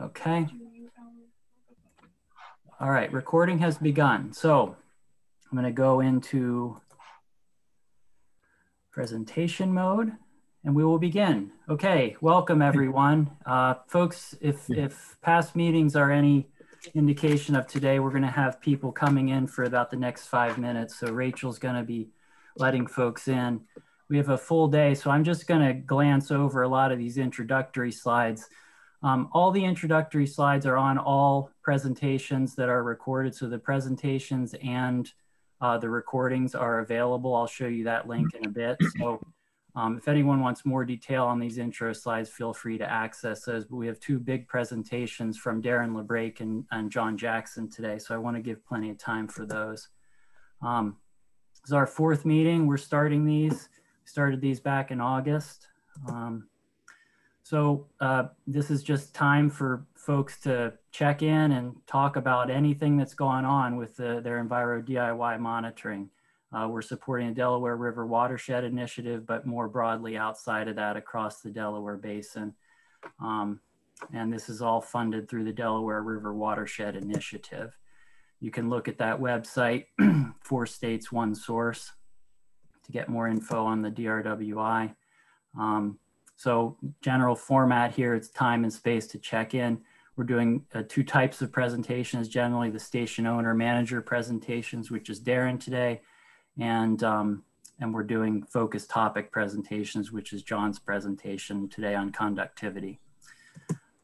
Okay. All right, recording has begun. So I'm going to go into presentation mode and we will begin. Okay, welcome everyone. Uh, folks, if, if past meetings are any indication of today, we're going to have people coming in for about the next five minutes. So Rachel's going to be letting folks in. We have a full day, so I'm just going to glance over a lot of these introductory slides. Um, all the introductory slides are on all presentations that are recorded. So the presentations and uh, the recordings are available. I'll show you that link in a bit. So um, if anyone wants more detail on these intro slides, feel free to access those. But we have two big presentations from Darren LeBrake and, and John Jackson today. So I want to give plenty of time for those. Um, this is our fourth meeting. We're starting these. Started these back in August. Um, so uh, this is just time for folks to check in and talk about anything that's going on with the, their Enviro DIY monitoring. Uh, we're supporting the Delaware River Watershed Initiative, but more broadly outside of that across the Delaware Basin. Um, and this is all funded through the Delaware River Watershed Initiative. You can look at that website, Four States, One Source, to get more info on the DRWI. Um, so general format here, it's time and space to check in. We're doing uh, two types of presentations, generally the station owner manager presentations, which is Darren today, and, um, and we're doing focus topic presentations, which is John's presentation today on conductivity.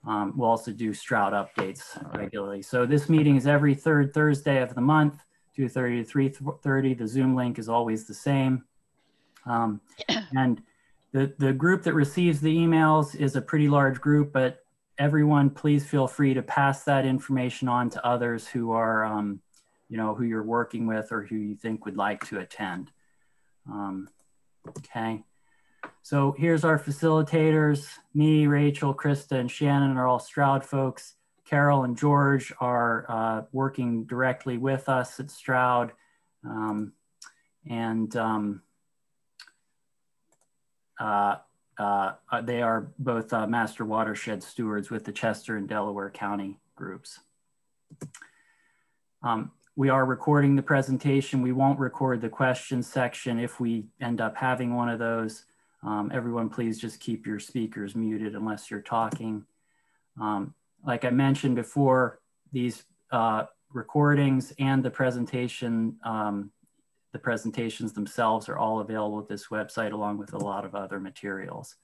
Um, we'll also do Stroud updates regularly. So this meeting is every third Thursday of the month, 2.30 to 3.30. The Zoom link is always the same. Um, and the, the group that receives the emails is a pretty large group, but everyone please feel free to pass that information on to others who are, um, you know, who you're working with or who you think would like to attend. Um, okay. So here's our facilitators. Me, Rachel, Krista, and Shannon are all Stroud folks. Carol and George are uh, working directly with us at Stroud. Um, and um, they are both uh, master watershed stewards with the Chester and Delaware County groups. Um, we are recording the presentation. We won't record the questions section if we end up having one of those. Um, everyone, please just keep your speakers muted unless you're talking. Um, like I mentioned before, these uh, recordings and the presentation um, the presentations themselves are all available at this website along with a lot of other materials.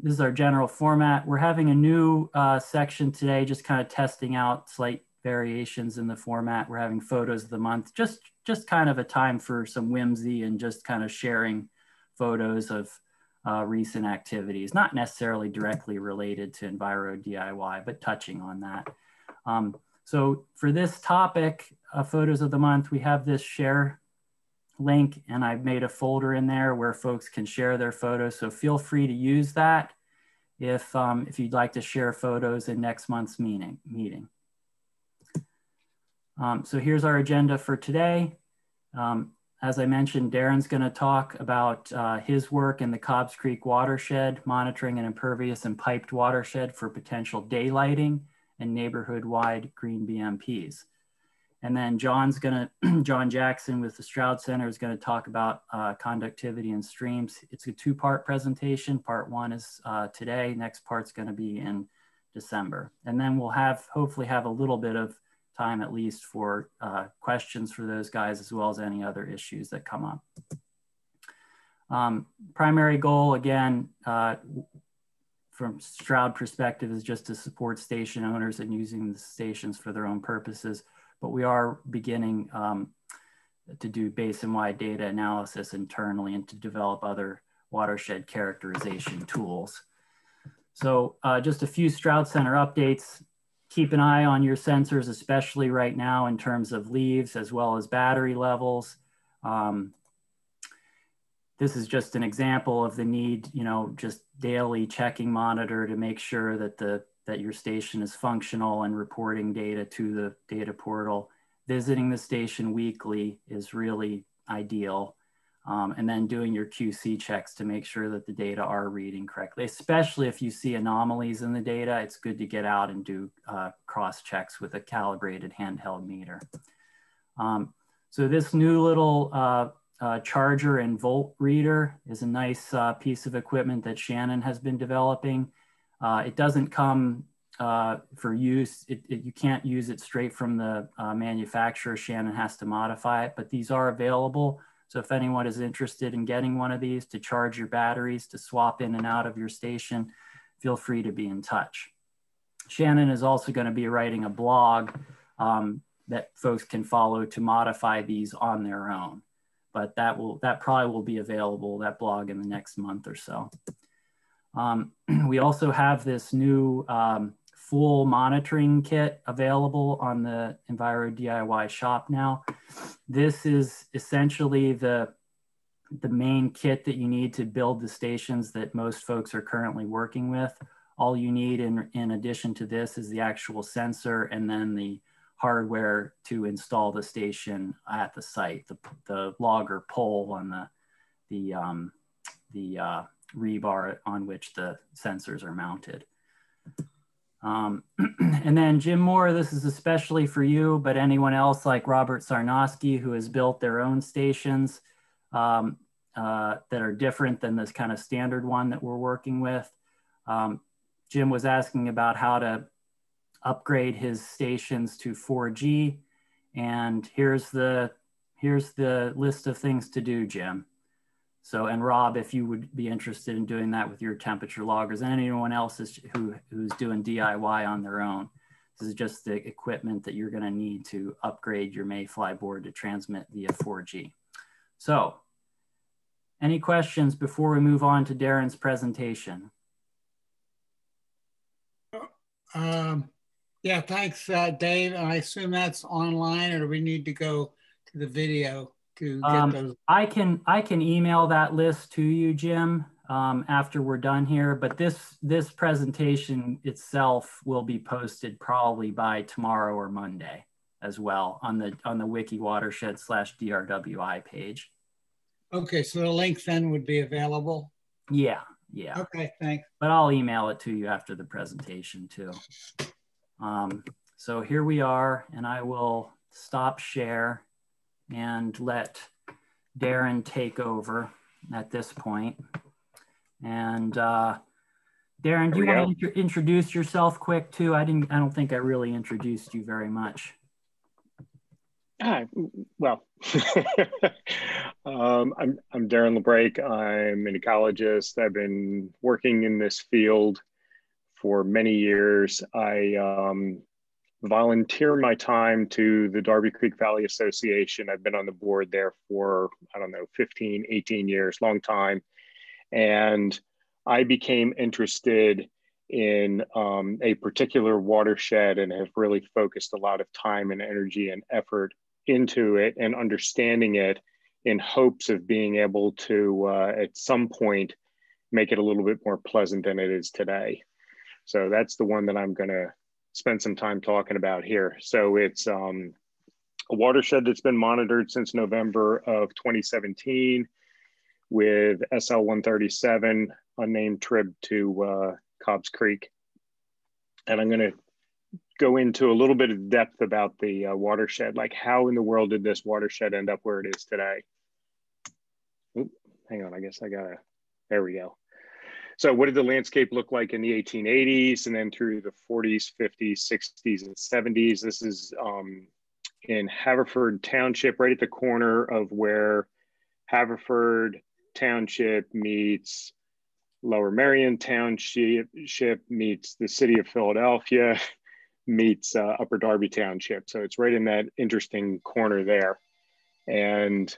This is our general format. We're having a new uh, section today, just kind of testing out slight variations in the format. We're having photos of the month, just, just kind of a time for some whimsy and just kind of sharing photos of uh, recent activities, not necessarily directly related to Enviro DIY, but touching on that. Um, so for this topic, uh, photos of the month, we have this share link and I've made a folder in there where folks can share their photos. So feel free to use that if, um, if you'd like to share photos in next month's meeting. meeting. Um, so here's our agenda for today. Um, as I mentioned, Darren's going to talk about uh, his work in the Cobbs Creek watershed, monitoring an impervious and piped watershed for potential daylighting and neighborhood-wide green BMPs. And then John's gonna, John Jackson with the Stroud Center is gonna talk about uh, conductivity in streams. It's a two-part presentation. Part one is uh, today, next part's gonna be in December. And then we'll have, hopefully have a little bit of time at least for uh, questions for those guys as well as any other issues that come up. Um, primary goal, again, uh, from Stroud perspective is just to support station owners and using the stations for their own purposes but we are beginning um, to do basin-wide data analysis internally and to develop other watershed characterization tools. So uh, just a few Stroud Center updates. Keep an eye on your sensors, especially right now in terms of leaves as well as battery levels. Um, this is just an example of the need, you know, just daily checking monitor to make sure that the that your station is functional and reporting data to the data portal. Visiting the station weekly is really ideal. um, and then doing your QC checks to make sure that the data are reading correctly. Especially if you see anomalies in the data, it's good to get out and do uh, cross checks with a calibrated handheld meter. Um, so this new little uh, uh, charger and volt reader is a nice uh, piece of equipment that Shannon has been developing. Uh, it doesn't come uh, for use. It, it, you can't use it straight from the manufacturer. Shannon has to modify it, but these are available. So if anyone is interested in getting one of these to charge your batteries, to swap in and out of your station, feel free to be in touch. Shannon is also going to be writing a blog um, that folks can follow to modify these on their own. But that will that probably will be available, that blog in the next month or so. Um, we also have this new um, full monitoring kit available on the Enviro DIY shop now. This is essentially the, the main kit that you need to build the stations that most folks are currently working with. All you need in, in addition to this is the actual sensor and then the hardware to install the station at the site, the, the logger pole on the, the, um, the uh, rebar on which the sensors are mounted. Um, and then Jim Moore, this is especially for you, but anyone else like Robert Sarnoski who has built their own stations um, uh, that are different than this kind of standard one that we're working with. Um, Jim was asking about how to upgrade his stations to 4G. And here's the, here's the list of things to do, Jim. So, and Rob, if you would be interested in doing that with your temperature loggers and anyone else is, who, who's doing DIY on their own, this is just the equipment that you're gonna need to upgrade your Mayfly board to transmit via 4G. So, any questions before we move on to Darren's presentation? Um, yeah, thanks, uh, Dave. I assume that's online or we need to go to the video? To get um, those? I can I can email that list to you, Jim, um, after we're done here. But this this presentation itself will be posted probably by tomorrow or Monday as well on the on the Wiki Watershed slash DRWI page. Okay, so the link then would be available. Yeah, yeah. Okay, thanks. But I'll email it to you after the presentation too. Um, so here we are, and I will stop share and let Darren take over at this point. And uh, Darren, do you want to introduce yourself quick too? I didn't. I don't think I really introduced you very much. Ah, well, um, I'm I'm Darren LeBrake. I'm an ecologist. I've been working in this field for many years. I um, volunteer my time to the Darby Creek Valley Association. I've been on the board there for, I don't know, 15, 18 years, long time. And I became interested in um, a particular watershed and have really focused a lot of time and energy and effort into it and understanding it in hopes of being able to, uh, at some point, make it a little bit more pleasant than it is today. So that's the one that I'm going to spend some time talking about here. So it's um, a watershed that's been monitored since November of 2017 with SL 137 unnamed trib to uh, Cobbs Creek. And I'm going to go into a little bit of depth about the uh, watershed, like how in the world did this watershed end up where it is today? Oop, hang on, I guess I gotta, there we go. So what did the landscape look like in the 1880s and then through the 40s, 50s, 60s, and 70s? This is um, in Haverford Township, right at the corner of where Haverford Township meets Lower Merion Township meets the city of Philadelphia, meets uh, Upper Darby Township. So it's right in that interesting corner there. And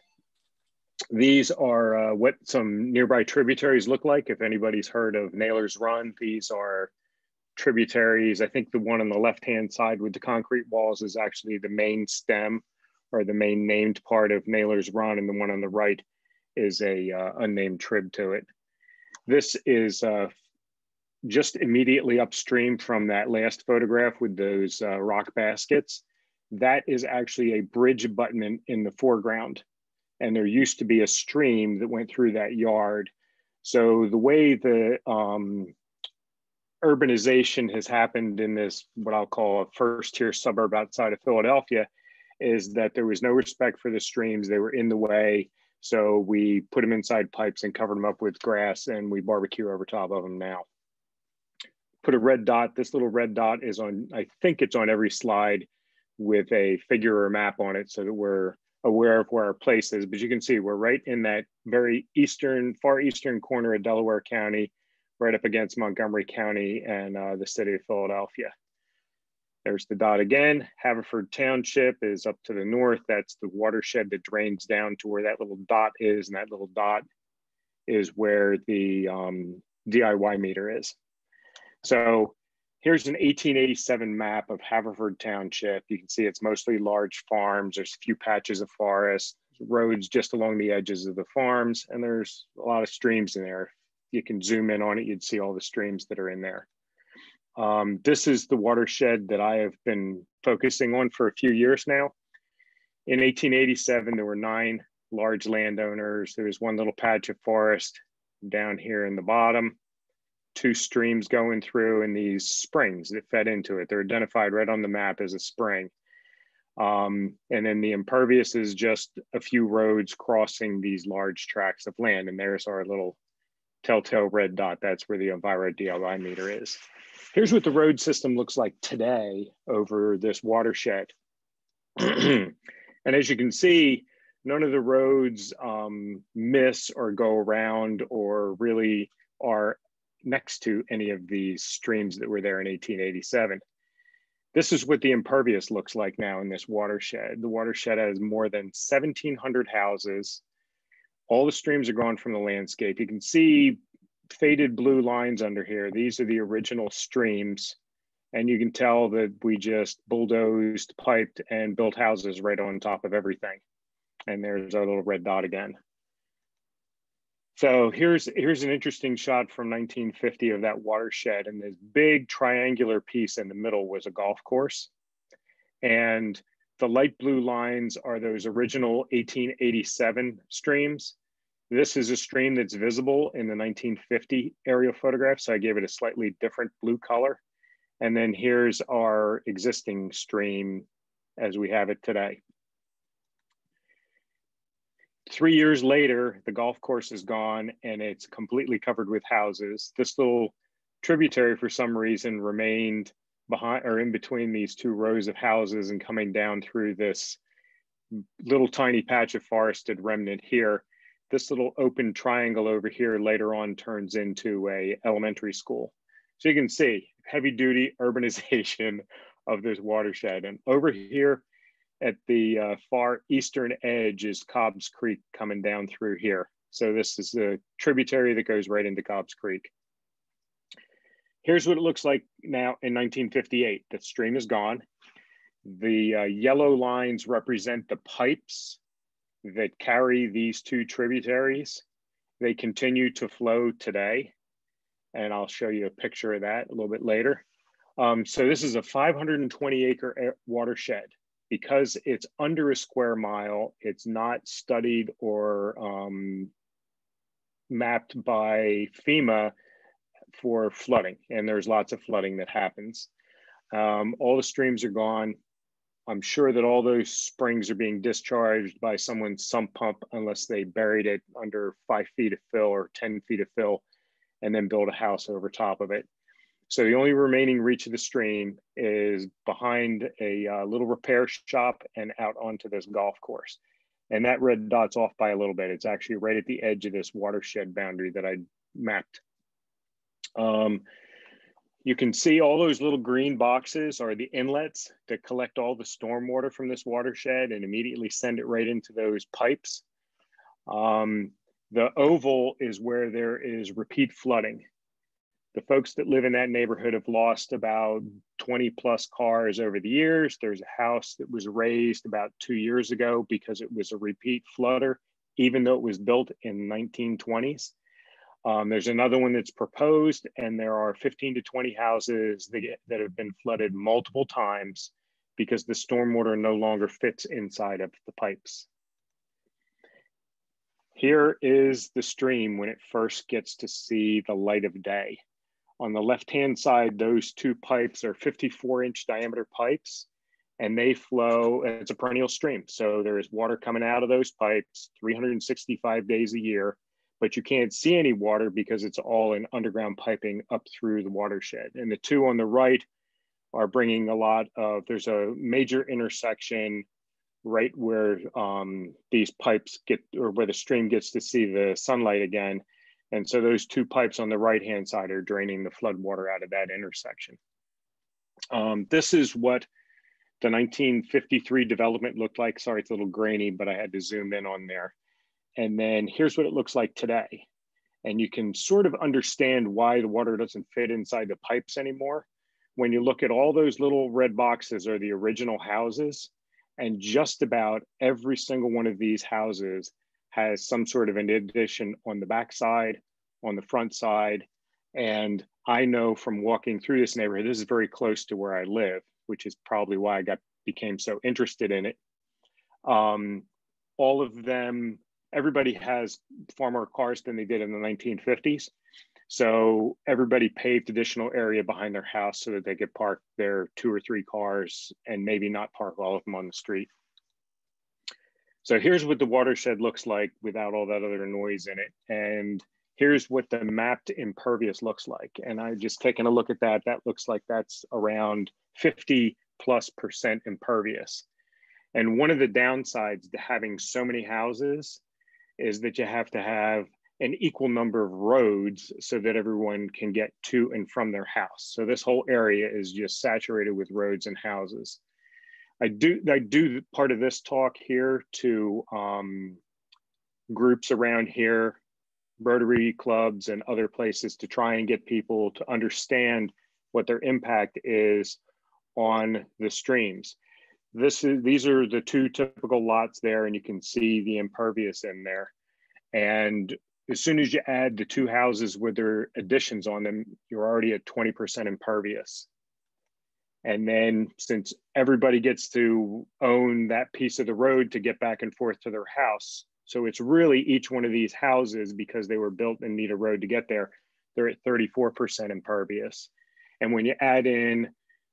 these are uh, what some nearby tributaries look like. If anybody's heard of Naylor's Run, these are tributaries. I think the one on the left-hand side with the concrete walls is actually the main stem or the main named part of Naylor's Run, and the one on the right is a uh, unnamed trib to it. This is uh, just immediately upstream from that last photograph with those uh, rock baskets. That is actually a bridge abutment in the foreground and there used to be a stream that went through that yard. So the way the um, urbanization has happened in this, what I'll call a first tier suburb outside of Philadelphia, is that there was no respect for the streams. They were in the way. So we put them inside pipes and covered them up with grass and we barbecue over top of them now. Put a red dot. This little red dot is on, I think it's on every slide with a figure or map on it so that we're aware of where our place is. But you can see we're right in that very eastern, far eastern corner of Delaware County, right up against Montgomery County and uh, the city of Philadelphia. There's the dot again. Haverford Township is up to the north. That's the watershed that drains down to where that little dot is. And that little dot is where the um, DIY meter is. So here's an 1887 map of Haverford Township. You can see it's mostly large farms. There's a few patches of forest, roads just along the edges of the farms, and there's a lot of streams in there. You can zoom in on it, you'd see all the streams that are in there. Um, this is the watershed that I have been focusing on for a few years now. In 1887, there were nine large landowners. There was one little patch of forest down here in the bottom, two streams going through, and these springs that fed into it. They're identified right on the map as a spring. Um, and then the impervious is just a few roads crossing these large tracts of land. And there's our little telltale red dot. That's where the Enviro DIY meter is. Here's what the road system looks like today over this watershed. and as you can see, none of the roads um, miss or go around or really are next to any of these streams that were there in 1887. This is what the impervious looks like now in this watershed. The watershed has more than 1,700 houses. All the streams are gone from the landscape. You can see faded blue lines under here. These are the original streams. And you can tell that we just bulldozed, piped, and built houses right on top of everything. And there's our little red dot again. So here's, here's an interesting shot from 1950 of that watershed. And this big triangular piece in the middle was a golf course. And the light blue lines are those original 1887 streams. This is a stream that's visible in the 1950 aerial photograph, so I gave it a slightly different blue color. And then here's our existing stream as we have it today. Three years later, the golf course is gone and it's completely covered with houses. This little tributary, for some reason, remained behind or in between these two rows of houses and coming down through this little tiny patch of forested remnant here this little open triangle over here later on turns into a elementary school. So you can see heavy duty urbanization of this watershed. And over here at the uh, far eastern edge is Cobbs Creek coming down through here. So this is a tributary that goes right into Cobbs Creek. Here's what it looks like now in 1958. The stream is gone. The uh, yellow lines represent the pipes that carry these two tributaries. They continue to flow today. And I'll show you a picture of that a little bit later. Um, so this is a 520 acre watershed. Because it's under a square mile, it's not studied or um, mapped by FEMA for flooding. And there's lots of flooding that happens. Um, all the streams are gone. I'm sure that all those springs are being discharged by someone's sump pump unless they buried it under five feet of fill or 10 feet of fill and then build a house over top of it. So the only remaining reach of the stream is behind a uh, little repair shop and out onto this golf course. And that red dot's off by a little bit. It's actually right at the edge of this watershed boundary that I mapped. Um, you can see all those little green boxes are the inlets that collect all the stormwater from this watershed and immediately send it right into those pipes. Um, the oval is where there is repeat flooding. The folks that live in that neighborhood have lost about 20 plus cars over the years. There's a house that was raised about two years ago because it was a repeat flooder, even though it was built in 1920s. Um, there's another one that's proposed, and there are 15 to 20 houses that, that have been flooded multiple times because the stormwater no longer fits inside of the pipes. here is the stream when it first gets to see the light of day. On the left-hand side, those two pipes are 54 inch diameter pipes and they flow, it's a perennial stream. So there is water coming out of those pipes 365 days a year, but you can't see any water because it's all in underground piping up through the watershed. And the two on the right are bringing a lot of, there's a major intersection right where um, these pipes get, or where the stream gets to see the sunlight again. And so those two pipes on the right-hand side are draining the flood water out of that intersection. Um, this is what the 1953 development looked like. Sorry, it's a little grainy, but I had to zoom in on there. And then here's what it looks like today. And you can sort of understand why the water doesn't fit inside the pipes anymore. When you look at all those little red boxes are the original houses and just about every single one of these houses has some sort of an addition on the back side, on the front side. And I know from walking through this neighborhood, this is very close to where I live, which is probably why I got became so interested in it. Um, all of them, everybody has far more cars than they did in the 1950s. So everybody paved additional area behind their house so that they could park their two or three cars and maybe not park all of them on the street. So here's what the watershed looks like without all that other noise in it. And here's what the mapped impervious looks like. And I just taken a look at that. That looks like that's around 50 plus percent impervious. And one of the downsides to having so many houses is that you have to have an equal number of roads so that everyone can get to and from their house. So this whole area is just saturated with roads and houses. I do I do part of this talk here to um, groups around here, Rotary clubs and other places to try and get people to understand what their impact is on the streams. This is these are the two typical lots there, and you can see the impervious in there. And as soon as you add the two houses with their additions on them, you're already at 20% impervious. And then since everybody gets to own that piece of the road to get back and forth to their house, so it's really each one of these houses because they were built and need a road to get there, they're at 34% impervious. And when you add in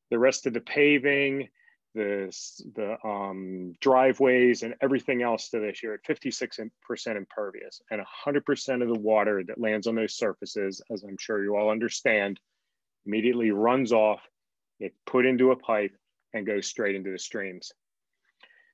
the rest of the paving the, the um, driveways and everything else to this, you're at 56% impervious and 100% of the water that lands on those surfaces, as I'm sure you all understand, immediately runs off, it's put into a pipe and goes straight into the streams.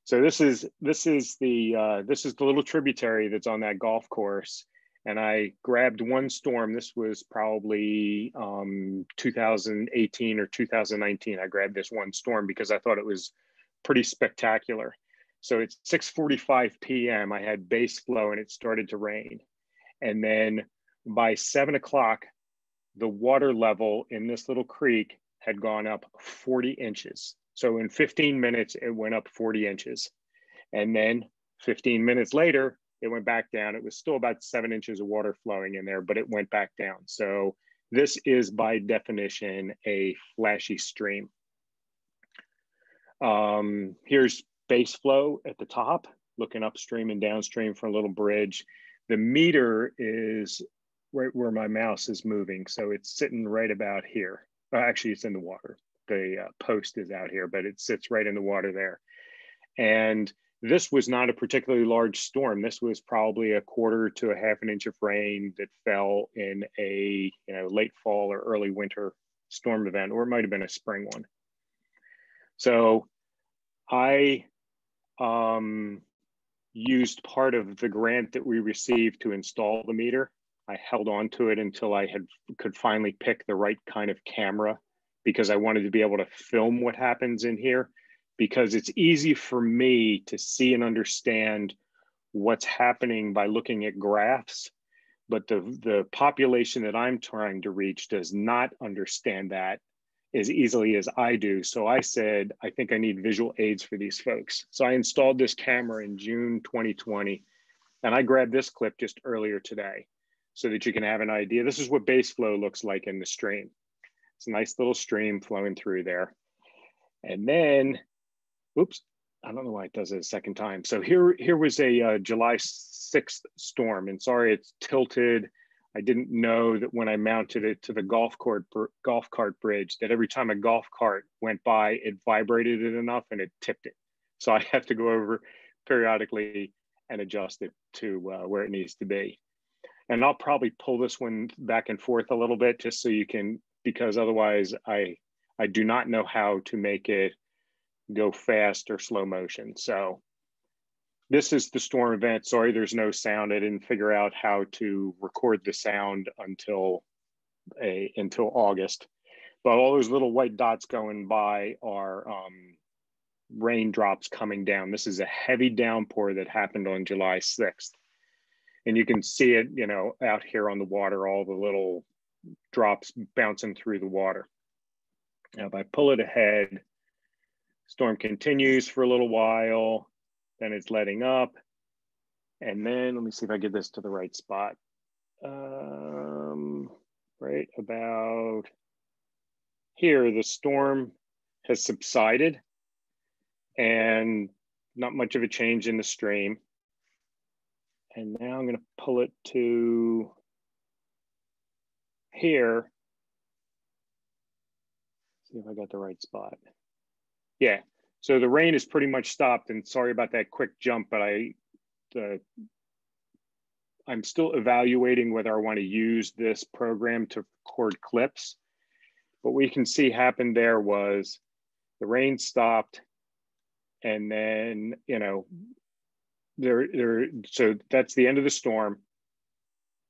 So this is this is the uh, this is the little tributary that's on that golf course, and I grabbed one storm. This was probably um, 2018 or 2019. I grabbed this one storm because I thought it was pretty spectacular. So it's 6:45 p.m. I had base flow and it started to rain, and then by seven o'clock, the water level in this little creek had gone up 40 inches. So in 15 minutes, it went up 40 inches, and then 15 minutes later, it went back down. It was still about seven inches of water flowing in there, but it went back down. So this is by definition a flashy stream. Um, here's base flow at the top, looking upstream and downstream from a little bridge. The meter is right where my mouse is moving. So it's sitting right about here. Uh, actually, it's in the water. The uh, post is out here, but it sits right in the water there. And this was not a particularly large storm. This was probably a quarter to a half an inch of rain that fell in a you know late fall or early winter storm event, or it might have been a spring one. So I um, used part of the grant that we received to install the meter. I held on to it until I had could finally pick the right kind of camera because I wanted to be able to film what happens in here because it's easy for me to see and understand what's happening by looking at graphs but the the population that i'm trying to reach does not understand that as easily as i do. So i said i think i need visual aids for these folks. So i installed this camera in june 2020 and i grabbed this clip just earlier today so that you can have an idea this is what base flow looks like in the stream it's a nice little stream flowing through there and then oops, I don't know why it does it a second time. So here, here was a uh, July 6th storm and sorry, it's tilted. I didn't know that when I mounted it to the golf court golf cart bridge that every time a golf cart went by, it vibrated it enough and it tipped it. So I have to go over periodically and adjust it to uh, where it needs to be. And I'll probably pull this one back and forth a little bit just so you can, because otherwise I I do not know how to make it go fast or slow motion. So this is the storm event. Sorry, there's no sound. I didn't figure out how to record the sound until a until August. But all those little white dots going by are um, raindrops coming down. This is a heavy downpour that happened on July 6th. And you can see it, you know, out here on the water, all the little drops bouncing through the water. Now, if I pull it ahead, storm continues for a little while then it's letting up. And then let me see if I get this to the right spot. Um, right about here, the storm has subsided and not much of a change in the stream. And now I'm going to pull it to here. See if I got the right spot. Yeah, so the rain is pretty much stopped and sorry about that quick jump, but I, the, I'm still evaluating whether I want to use this program to record clips. What we can see happened there was the rain stopped and then, you know, there, there, so that's the end of the storm.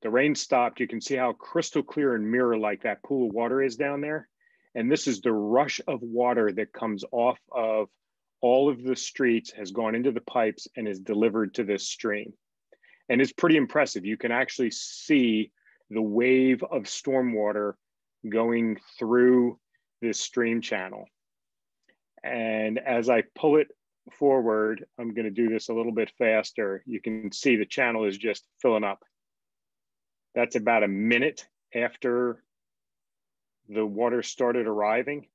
The rain stopped. You can see how crystal clear and mirror like that pool of water is down there. And this is the rush of water that comes off of all of the streets has gone into the pipes and is delivered to this stream. And it's pretty impressive. You can actually see the wave of stormwater going through this stream channel. And as I pull it forward, I'm gonna do this a little bit faster. You can see the channel is just filling up. That's about a minute after the water started arriving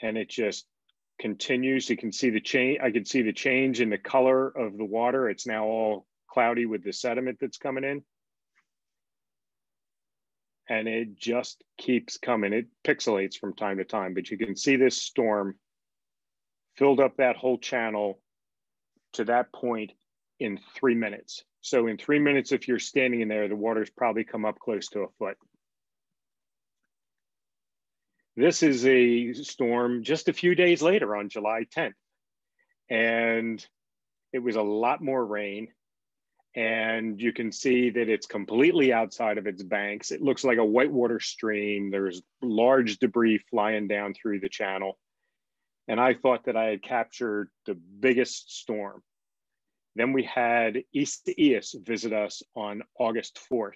and it just continues. You can see the change. I can see the change in the color of the water. It's now all cloudy with the sediment that's coming in. And it just keeps coming. It pixelates from time to time, but you can see this storm filled up that whole channel to that point in three minutes. So in three minutes, if you're standing in there, the water's probably come up close to a foot. This is a storm just a few days later on July 10th. And it was a lot more rain. And you can see that it's completely outside of its banks. It looks like a whitewater stream. There's large debris flying down through the channel. And I thought that I had captured the biggest storm. Then we had Isaias visit us on August 4th.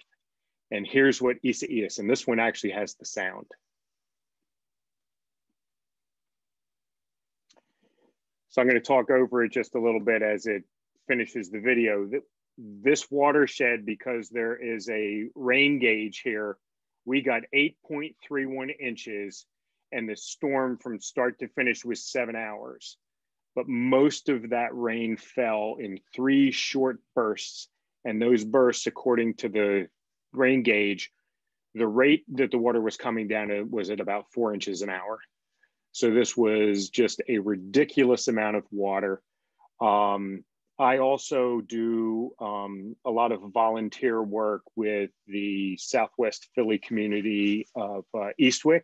And here's what Isaias, and this one actually has the sound. So I'm going to talk over it just a little bit as it finishes the video. This watershed, because there is a rain gauge here, we got 8.31 inches and the storm from start to finish was seven hours. But most of that rain fell in three short bursts. And those bursts, according to the rain gauge, the rate that the water was coming down was at about four inches an hour. So this was just a ridiculous amount of water. Um, I also do um, a lot of volunteer work with the Southwest Philly community of uh, Eastwick.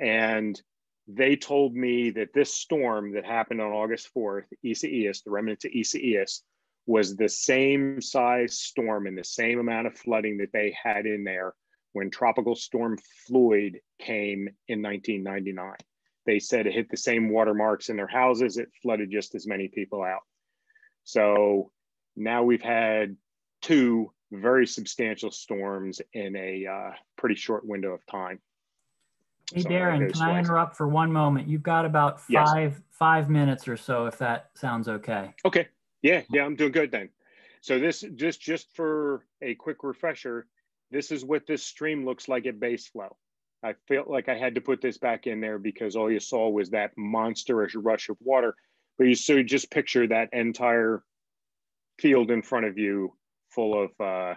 And they told me that this storm that happened on August 4th, Isaias, the remnants of Isaias, was the same size storm and the same amount of flooding that they had in there when Tropical Storm Floyd came in 1999. They said it hit the same watermarks in their houses. It flooded just as many people out. So now we've had two very substantial storms in a uh, pretty short window of time. Hey, Darren, can I interrupt for one moment? You've got about five yes. five minutes or so, if that sounds okay. Okay. Yeah, yeah, I'm doing good then. So this just just for a quick refresher, this is what this stream looks like at base flow. I felt like I had to put this back in there because all you saw was that monstrous rush of water. But you so just picture that entire field in front of you full of uh,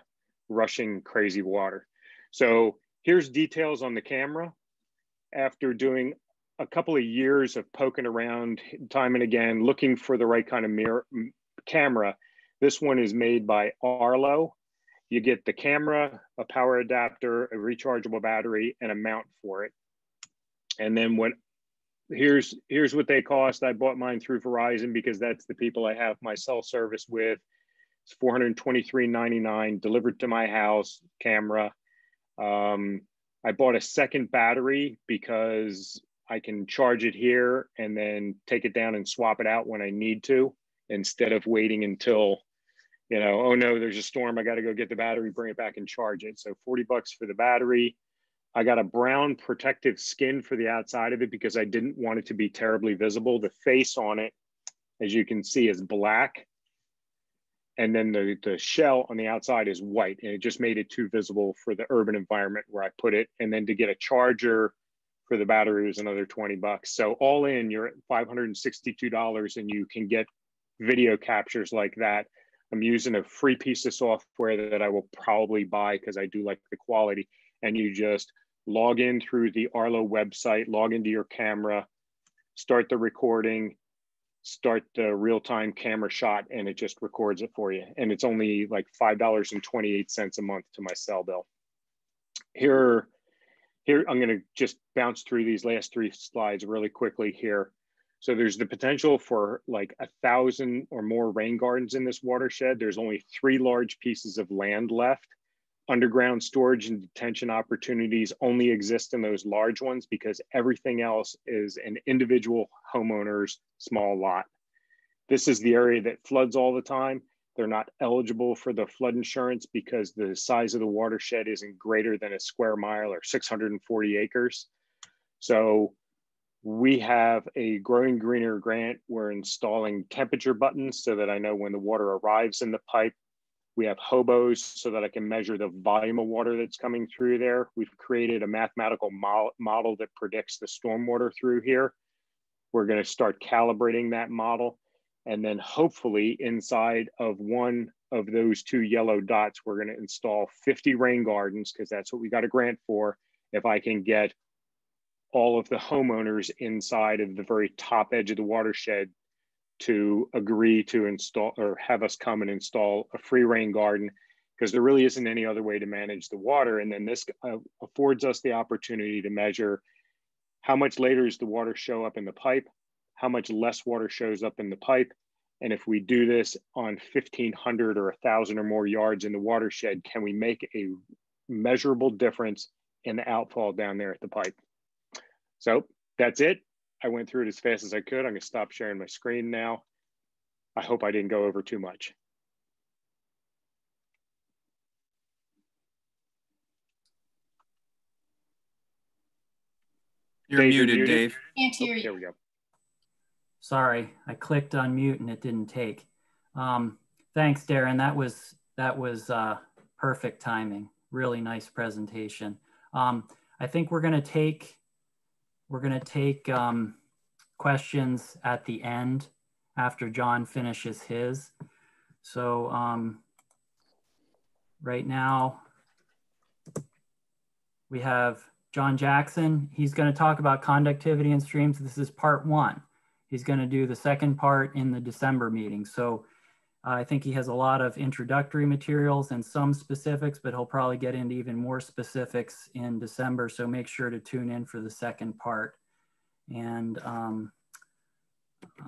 rushing crazy water. So here's details on the camera. After doing a couple of years of poking around time and again, looking for the right kind of mirror camera, this one is made by Arlo. You get the camera, a power adapter, a rechargeable battery, and a mount for it. And then what here's here's what they cost. I bought mine through Verizon because that's the people I have my cell service with. It's $423.99 delivered to my house, camera. Um, I bought a second battery because I can charge it here and then take it down and swap it out when I need to instead of waiting until, you know, oh no, there's a storm. I got to go get the battery, bring it back and charge it. So 40 bucks for the battery. I got a brown protective skin for the outside of it because I didn't want it to be terribly visible. The face on it, as you can see, is black and then the, the shell on the outside is white and it just made it too visible for the urban environment where I put it. And then to get a charger for the battery was another 20 bucks. So all in you're at $562 and you can get video captures like that. I'm using a free piece of software that I will probably buy because I do like the quality. And you just log in through the Arlo website, log into your camera, start the recording, start the real-time camera shot and it just records it for you. And it's only like $5.28 a month to my cell bill. Here, here I'm gonna just bounce through these last three slides really quickly here. So there's the potential for like a thousand or more rain gardens in this watershed. There's only three large pieces of land left underground storage and detention opportunities only exist in those large ones because everything else is an individual homeowner's small lot. This is the area that floods all the time. They're not eligible for the flood insurance because the size of the watershed isn't greater than a square mile or 640 acres. So we have a growing greener grant. We're installing temperature buttons so that I know when the water arrives in the pipe, we have hobos so that I can measure the volume of water that's coming through there. We've created a mathematical mo model that predicts the stormwater through here. We're going to start calibrating that model. And then hopefully inside of one of those two yellow dots, we're going to install 50 rain gardens because that's what we got a grant for. If I can get all of the homeowners inside of the very top edge of the watershed to agree to install or have us come and install a free rain garden because there really isn't any other way to manage the water. And then this uh, affords us the opportunity to measure how much later does the water show up in the pipe, how much less water shows up in the pipe. And if we do this on 1500 or 1000 or more yards in the watershed, can we make a measurable difference in the outfall down there at the pipe? So that's it. I went through it as fast as I could. I'm gonna stop sharing my screen now. I hope I didn't go over too much. You're Dave, muted, muted? Dave. Can't Oh, hear there you. we go. Sorry, I clicked on mute and it didn't take. Um, thanks, Darren. That was that was uh, perfect timing. Really nice presentation. Um, I think we're going to take we're going to take um, questions at the end after John finishes his. So um, right now we have John Jackson. He's going to talk about conductivity in streams. This is part one. He's going to do the second part in the December meeting. So I think he has a lot of introductory materials and some specifics, but he'll probably get into even more specifics in December. So make sure to tune in for the second part. And um,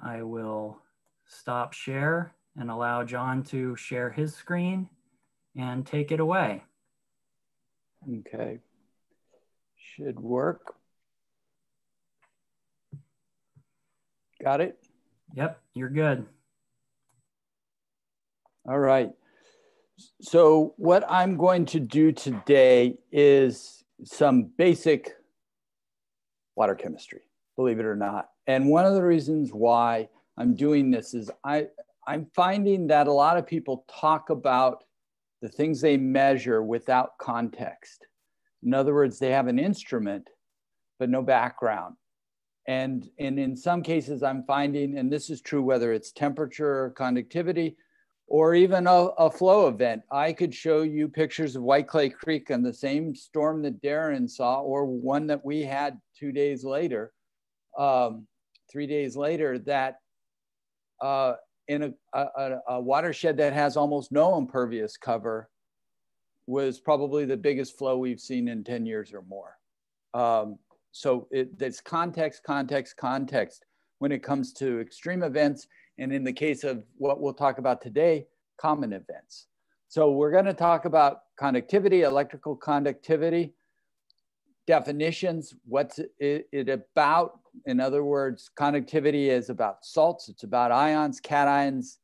I will stop share and allow John to share his screen and take it away. Okay. Should work. Got it? Yep, you're good. All right. So what I'm going to do today is some basic water chemistry, believe it or not. And one of the reasons why I'm doing this is I, I'm finding that a lot of people talk about the things they measure without context. In other words, they have an instrument, but no background. And, and in some cases, I'm finding, and this is true whether it's temperature, or conductivity, or even a, a, flow event. I could show you pictures of White Clay Creek and the same storm that Darren saw, or one that we had two days later, um, three days later, that uh, in a, a, a, watershed that has almost no impervious cover was probably the biggest flow we've seen in 10 years or more. Um, so it, it's context, context, context when it comes to extreme events. And in the case of what we'll talk about today, common events. So we're gonna talk about conductivity, electrical conductivity, definitions, what's it, it about? In other words, conductivity is about salts, it's about ions, cations,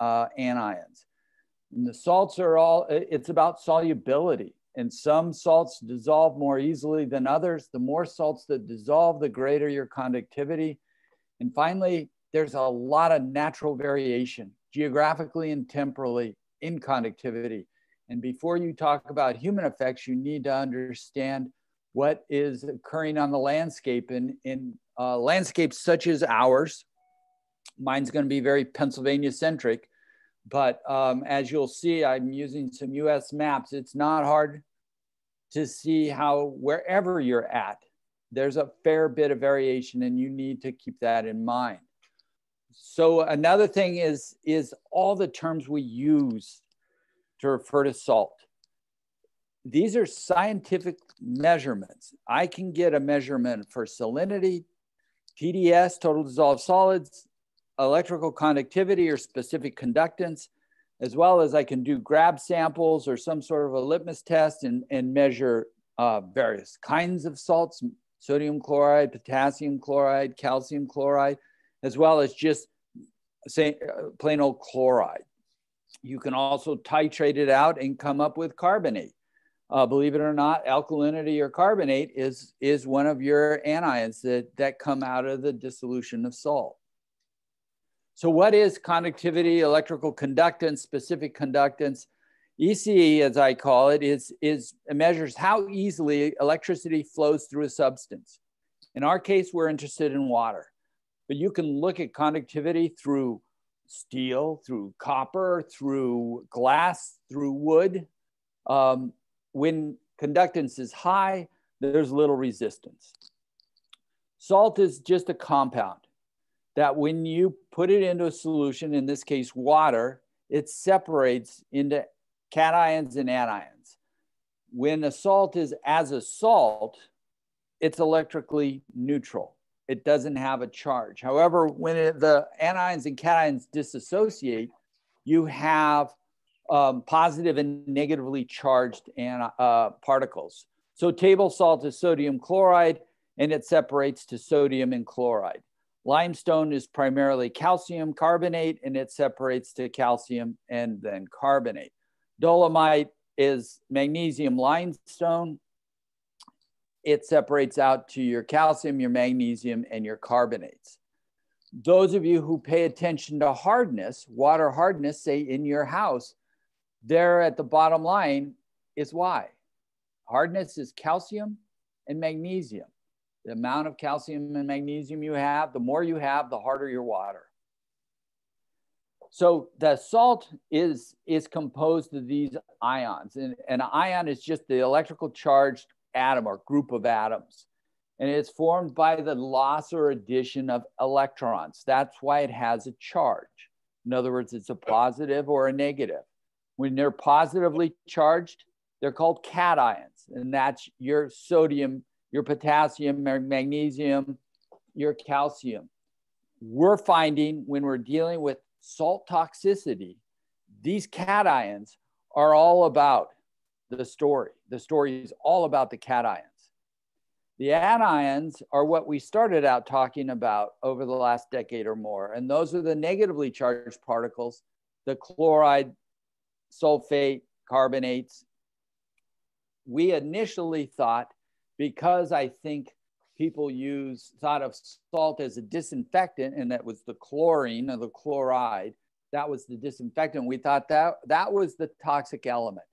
uh, anions. And the salts are all, it's about solubility. And some salts dissolve more easily than others. The more salts that dissolve, the greater your conductivity. And finally, there's a lot of natural variation geographically and temporally in conductivity. And before you talk about human effects, you need to understand what is occurring on the landscape in, in uh, landscapes such as ours. Mine's going to be very Pennsylvania centric, but um, as you'll see, I'm using some US maps. It's not hard to see how wherever you're at, there's a fair bit of variation and you need to keep that in mind. So another thing is, is all the terms we use to refer to salt. These are scientific measurements. I can get a measurement for salinity, TDS, total dissolved solids, electrical conductivity or specific conductance, as well as I can do grab samples or some sort of a litmus test and, and measure uh, various kinds of salts, sodium chloride, potassium chloride, calcium chloride, as well as just say uh, plain old chloride. You can also titrate it out and come up with carbonate. Uh, believe it or not, alkalinity or carbonate is, is one of your anions that, that come out of the dissolution of salt. So what is conductivity, electrical conductance, specific conductance? ECE, as I call it, is, is it measures how easily electricity flows through a substance. In our case, we're interested in water, but you can look at conductivity through steel, through copper, through glass, through wood. Um, when conductance is high, there's little resistance. Salt is just a compound that when you put it into a solution, in this case, water, it separates into cations and anions. When a salt is as a salt, it's electrically neutral. It doesn't have a charge. However, when it, the anions and cations dissociate, you have um, positive and negatively charged an, uh, particles. So table salt is sodium chloride and it separates to sodium and chloride. Limestone is primarily calcium carbonate and it separates to calcium and then carbonate. Dolomite is magnesium limestone. It separates out to your calcium, your magnesium, and your carbonates. Those of you who pay attention to hardness, water hardness, say in your house, there at the bottom line is why. Hardness is calcium and magnesium. The amount of calcium and magnesium you have, the more you have, the harder your water. So the salt is, is composed of these ions. And an ion is just the electrical charged atom or group of atoms. And it's formed by the loss or addition of electrons. That's why it has a charge. In other words, it's a positive or a negative. When they're positively charged, they're called cations, and that's your sodium your potassium, magnesium, your calcium. We're finding when we're dealing with salt toxicity, these cations are all about the story. The story is all about the cations. The anions are what we started out talking about over the last decade or more. And those are the negatively charged particles, the chloride, sulfate, carbonates. We initially thought because I think people use thought of salt as a disinfectant, and that was the chlorine or the chloride. That was the disinfectant. We thought that that was the toxic element.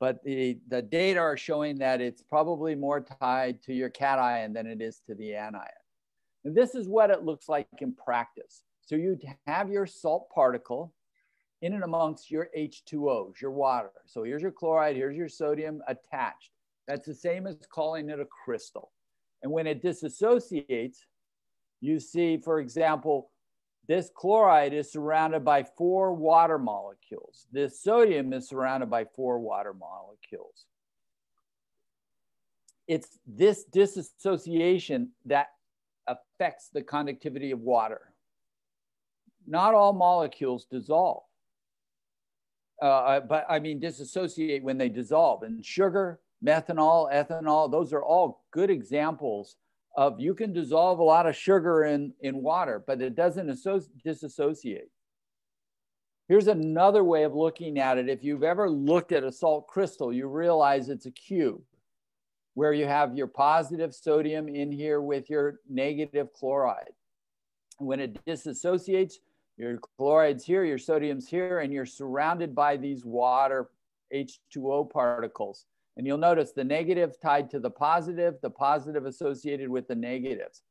But the, the data are showing that it's probably more tied to your cation than it is to the anion. And this is what it looks like in practice. So you'd have your salt particle in and amongst your H2Os, your water. So here's your chloride, here's your sodium attached. That's the same as calling it a crystal. And when it disassociates, you see, for example, this chloride is surrounded by four water molecules. This sodium is surrounded by four water molecules. It's this disassociation that affects the conductivity of water. Not all molecules dissolve, uh, uh, but I mean disassociate when they dissolve. And sugar, methanol, ethanol, those are all good examples of you can dissolve a lot of sugar in, in water, but it doesn't disassociate. Here's another way of looking at it. If you've ever looked at a salt crystal, you realize it's a cube where you have your positive sodium in here with your negative chloride. When it disassociates, your chloride's here, your sodium's here, and you're surrounded by these water H2O particles. And you'll notice the negative tied to the positive, the positive associated with the negatives.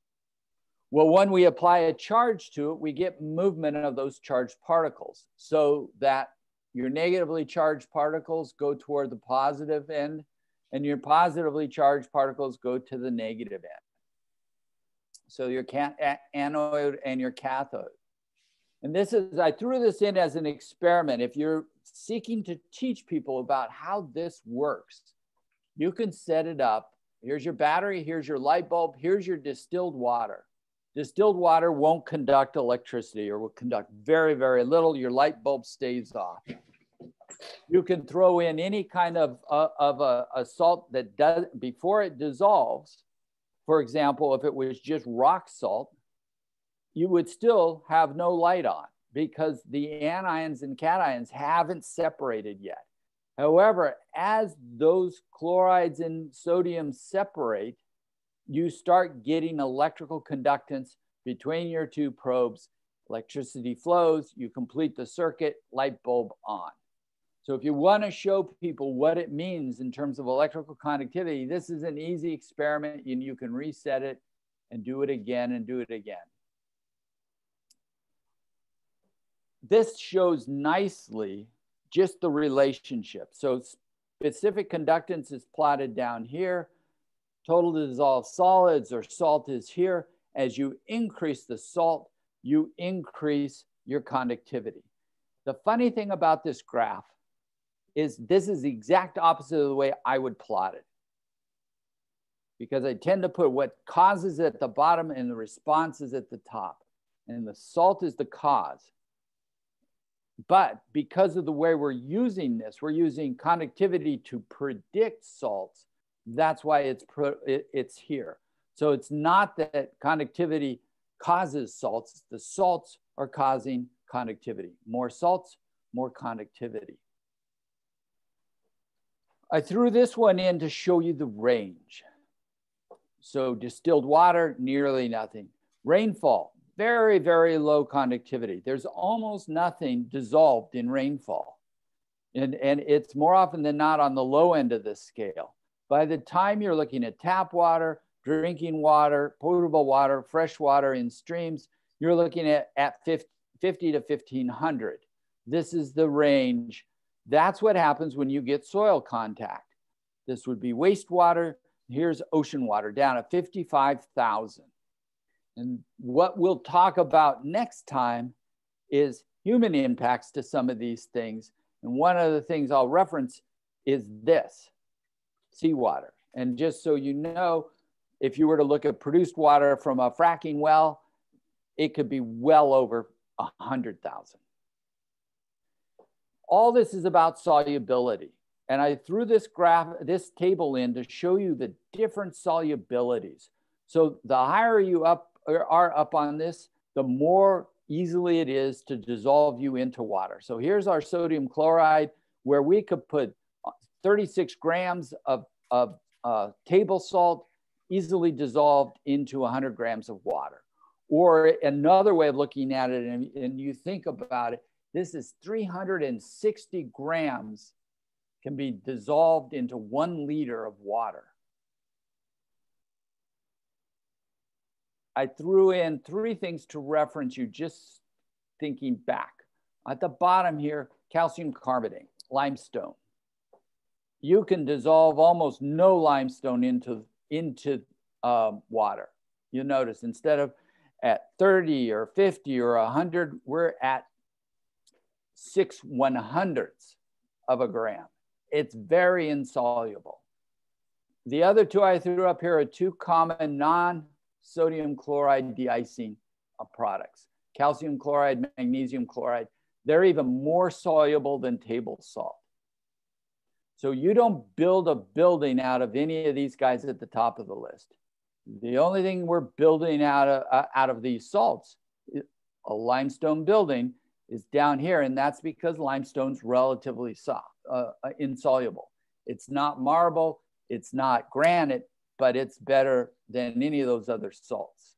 Well, when we apply a charge to it, we get movement of those charged particles so that your negatively charged particles go toward the positive end and your positively charged particles go to the negative end. So your anode and your cathode. And this is, I threw this in as an experiment. If you're seeking to teach people about how this works, you can set it up. Here's your battery, here's your light bulb, here's your distilled water. Distilled water won't conduct electricity or will conduct very, very little. Your light bulb stays off. You can throw in any kind of, uh, of a, a salt that does, before it dissolves, for example, if it was just rock salt, you would still have no light on because the anions and cations haven't separated yet. However, as those chlorides and sodium separate, you start getting electrical conductance between your two probes. Electricity flows, you complete the circuit, light bulb on. So if you want to show people what it means in terms of electrical conductivity, this is an easy experiment and you can reset it and do it again and do it again. This shows nicely just the relationship. So specific conductance is plotted down here. Total dissolved solids or salt is here. As you increase the salt, you increase your conductivity. The funny thing about this graph is this is the exact opposite of the way I would plot it. Because I tend to put what causes at the bottom and the response is at the top. And the salt is the cause. But because of the way we're using this, we're using conductivity to predict salts. That's why it's, it's here. So it's not that conductivity causes salts, the salts are causing conductivity. More salts, more conductivity. I threw this one in to show you the range. So distilled water, nearly nothing. Rainfall, very, very low conductivity. There's almost nothing dissolved in rainfall. And, and it's more often than not on the low end of the scale. By the time you're looking at tap water, drinking water, potable water, fresh water in streams, you're looking at, at 50, 50 to 1500. This is the range. That's what happens when you get soil contact. This would be wastewater. Here's ocean water down at 55,000. And what we'll talk about next time is human impacts to some of these things. And one of the things I'll reference is this seawater. And just so you know, if you were to look at produced water from a fracking well, it could be well over 100,000. All this is about solubility. And I threw this graph, this table in to show you the different solubilities. So the higher you up are up on this, the more easily it is to dissolve you into water. So here's our sodium chloride where we could put 36 grams of, of uh, table salt easily dissolved into 100 grams of water. Or another way of looking at it, and, and you think about it, this is 360 grams can be dissolved into one liter of water. I threw in three things to reference you just thinking back. At the bottom here, calcium carbonate, limestone. You can dissolve almost no limestone into, into um, water. You notice instead of at 30 or 50 or 100, we're at six one hundredths of a gram. It's very insoluble. The other two I threw up here are two common non-sodium chloride de-icing products, calcium chloride, magnesium chloride. They're even more soluble than table salt. So you don't build a building out of any of these guys at the top of the list. The only thing we're building out of, uh, out of these salts, a limestone building, is down here. And that's because limestone's relatively soft, uh, uh, insoluble. It's not marble, it's not granite, but it's better than any of those other salts.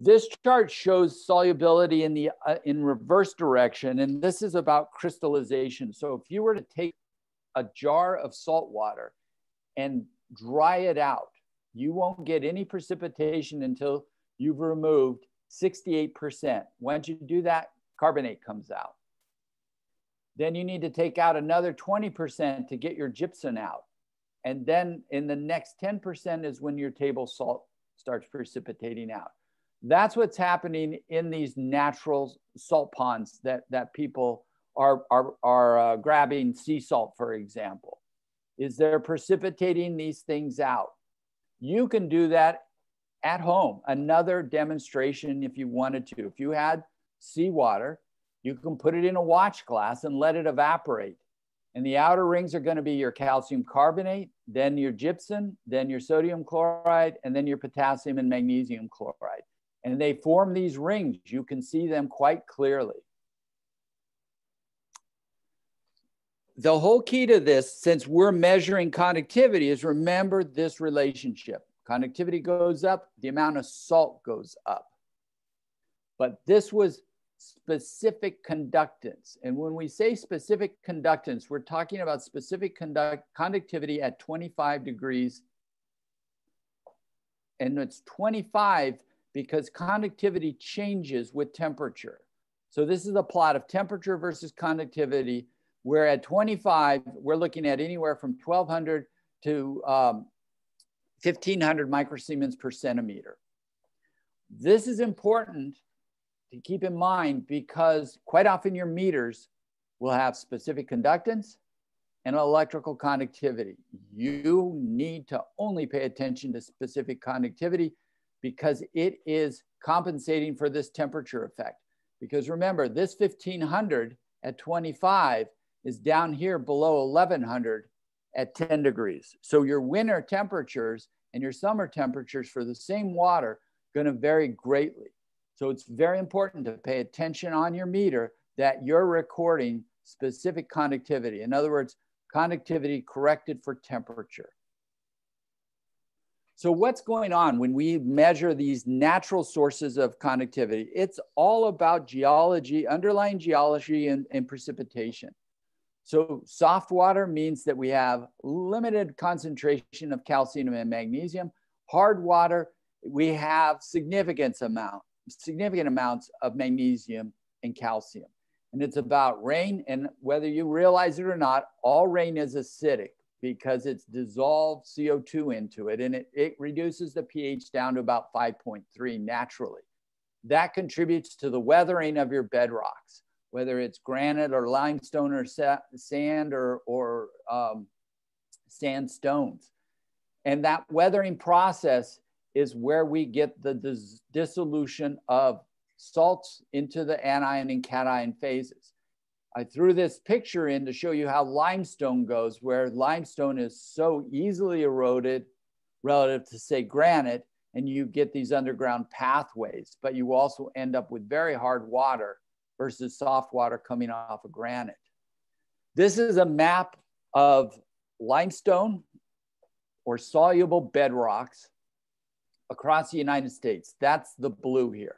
This chart shows solubility in the uh, in reverse direction, and this is about crystallization. So if you were to take a jar of salt water and dry it out, you won't get any precipitation until you've removed 68%. Once you do that, carbonate comes out. Then you need to take out another 20% to get your gypsum out. And then in the next 10% is when your table salt starts precipitating out. That's what's happening in these natural salt ponds that, that people are, are, are uh, grabbing sea salt, for example, is they're precipitating these things out. You can do that at home. Another demonstration if you wanted to. If you had seawater, you can put it in a watch glass and let it evaporate. And the outer rings are going to be your calcium carbonate, then your gypsum, then your sodium chloride, and then your potassium and magnesium chloride. And they form these rings. You can see them quite clearly. The whole key to this, since we're measuring conductivity, is remember this relationship. Conductivity goes up, the amount of salt goes up. But this was specific conductance. And when we say specific conductance, we're talking about specific conduct conductivity at 25 degrees. And it's 25 because conductivity changes with temperature. So this is a plot of temperature versus conductivity, where at 25, we're looking at anywhere from 1200 to um, 1500 microsiemens per centimeter. This is important to keep in mind because quite often your meters will have specific conductance and electrical conductivity. You need to only pay attention to specific conductivity because it is compensating for this temperature effect. Because remember, this 1500 at 25 is down here below 1100 at 10 degrees. So your winter temperatures and your summer temperatures for the same water going to vary greatly. So it's very important to pay attention on your meter that you're recording specific conductivity. In other words, conductivity corrected for temperature. So what's going on when we measure these natural sources of conductivity? It's all about geology, underlying geology and, and precipitation. So soft water means that we have limited concentration of calcium and magnesium. Hard water, we have significant amount, significant amounts of magnesium and calcium. And it's about rain. And whether you realize it or not, all rain is acidic because it's dissolved CO2 into it and it, it reduces the pH down to about 5.3 naturally. That contributes to the weathering of your bedrocks, whether it's granite or limestone or sa sand or, or um, sandstones. And that weathering process is where we get the dis dissolution of salts into the anion and cation phases. I threw this picture in to show you how limestone goes, where limestone is so easily eroded relative to say granite, and you get these underground pathways, but you also end up with very hard water versus soft water coming off of granite. This is a map of limestone or soluble bedrocks across the United States. That's the blue here.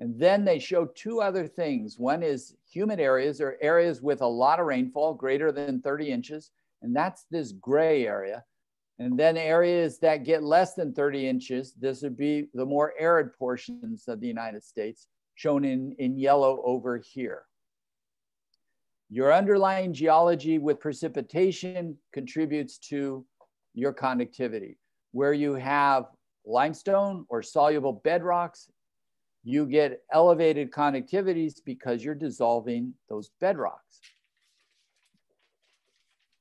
And then they show two other things. One is humid areas or areas with a lot of rainfall, greater than 30 inches. And that's this gray area. And then areas that get less than 30 inches, this would be the more arid portions of the United States, shown in, in yellow over here. Your underlying geology with precipitation contributes to your conductivity. Where you have limestone or soluble bedrocks, you get elevated conductivities because you're dissolving those bedrocks.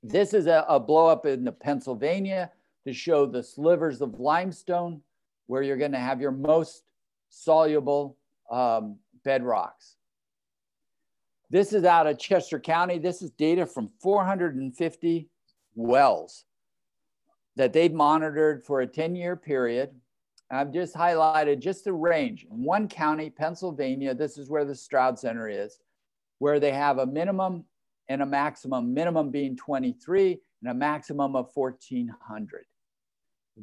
This is a, a blow up in the Pennsylvania to show the slivers of limestone where you're gonna have your most soluble um, bedrocks. This is out of Chester County. This is data from 450 wells that they've monitored for a 10 year period. I've just highlighted just the range. In one county, Pennsylvania, this is where the Stroud Center is, where they have a minimum and a maximum, minimum being 23 and a maximum of 1400.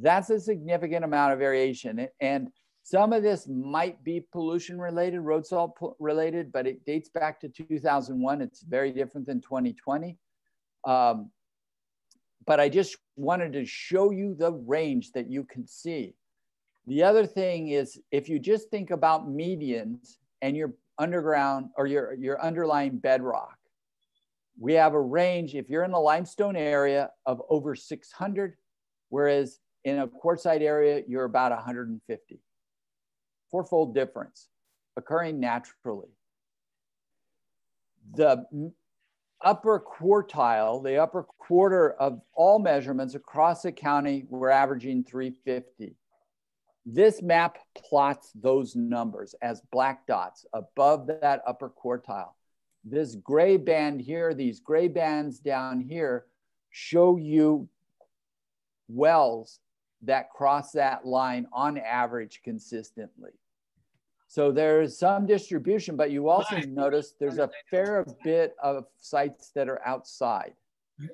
That's a significant amount of variation. And some of this might be pollution related, road salt related, but it dates back to 2001. It's very different than 2020. Um, but I just wanted to show you the range that you can see. The other thing is if you just think about medians and your underground or your, your underlying bedrock, we have a range, if you're in the limestone area, of over 600, whereas in a quartzite area, you're about 150. Fourfold difference occurring naturally. The upper quartile, the upper quarter of all measurements across the county, we're averaging 350. This map plots those numbers as black dots above that upper quartile. This gray band here, these gray bands down here show you wells that cross that line on average consistently. So there's some distribution, but you also notice there's a fair bit of sites that are outside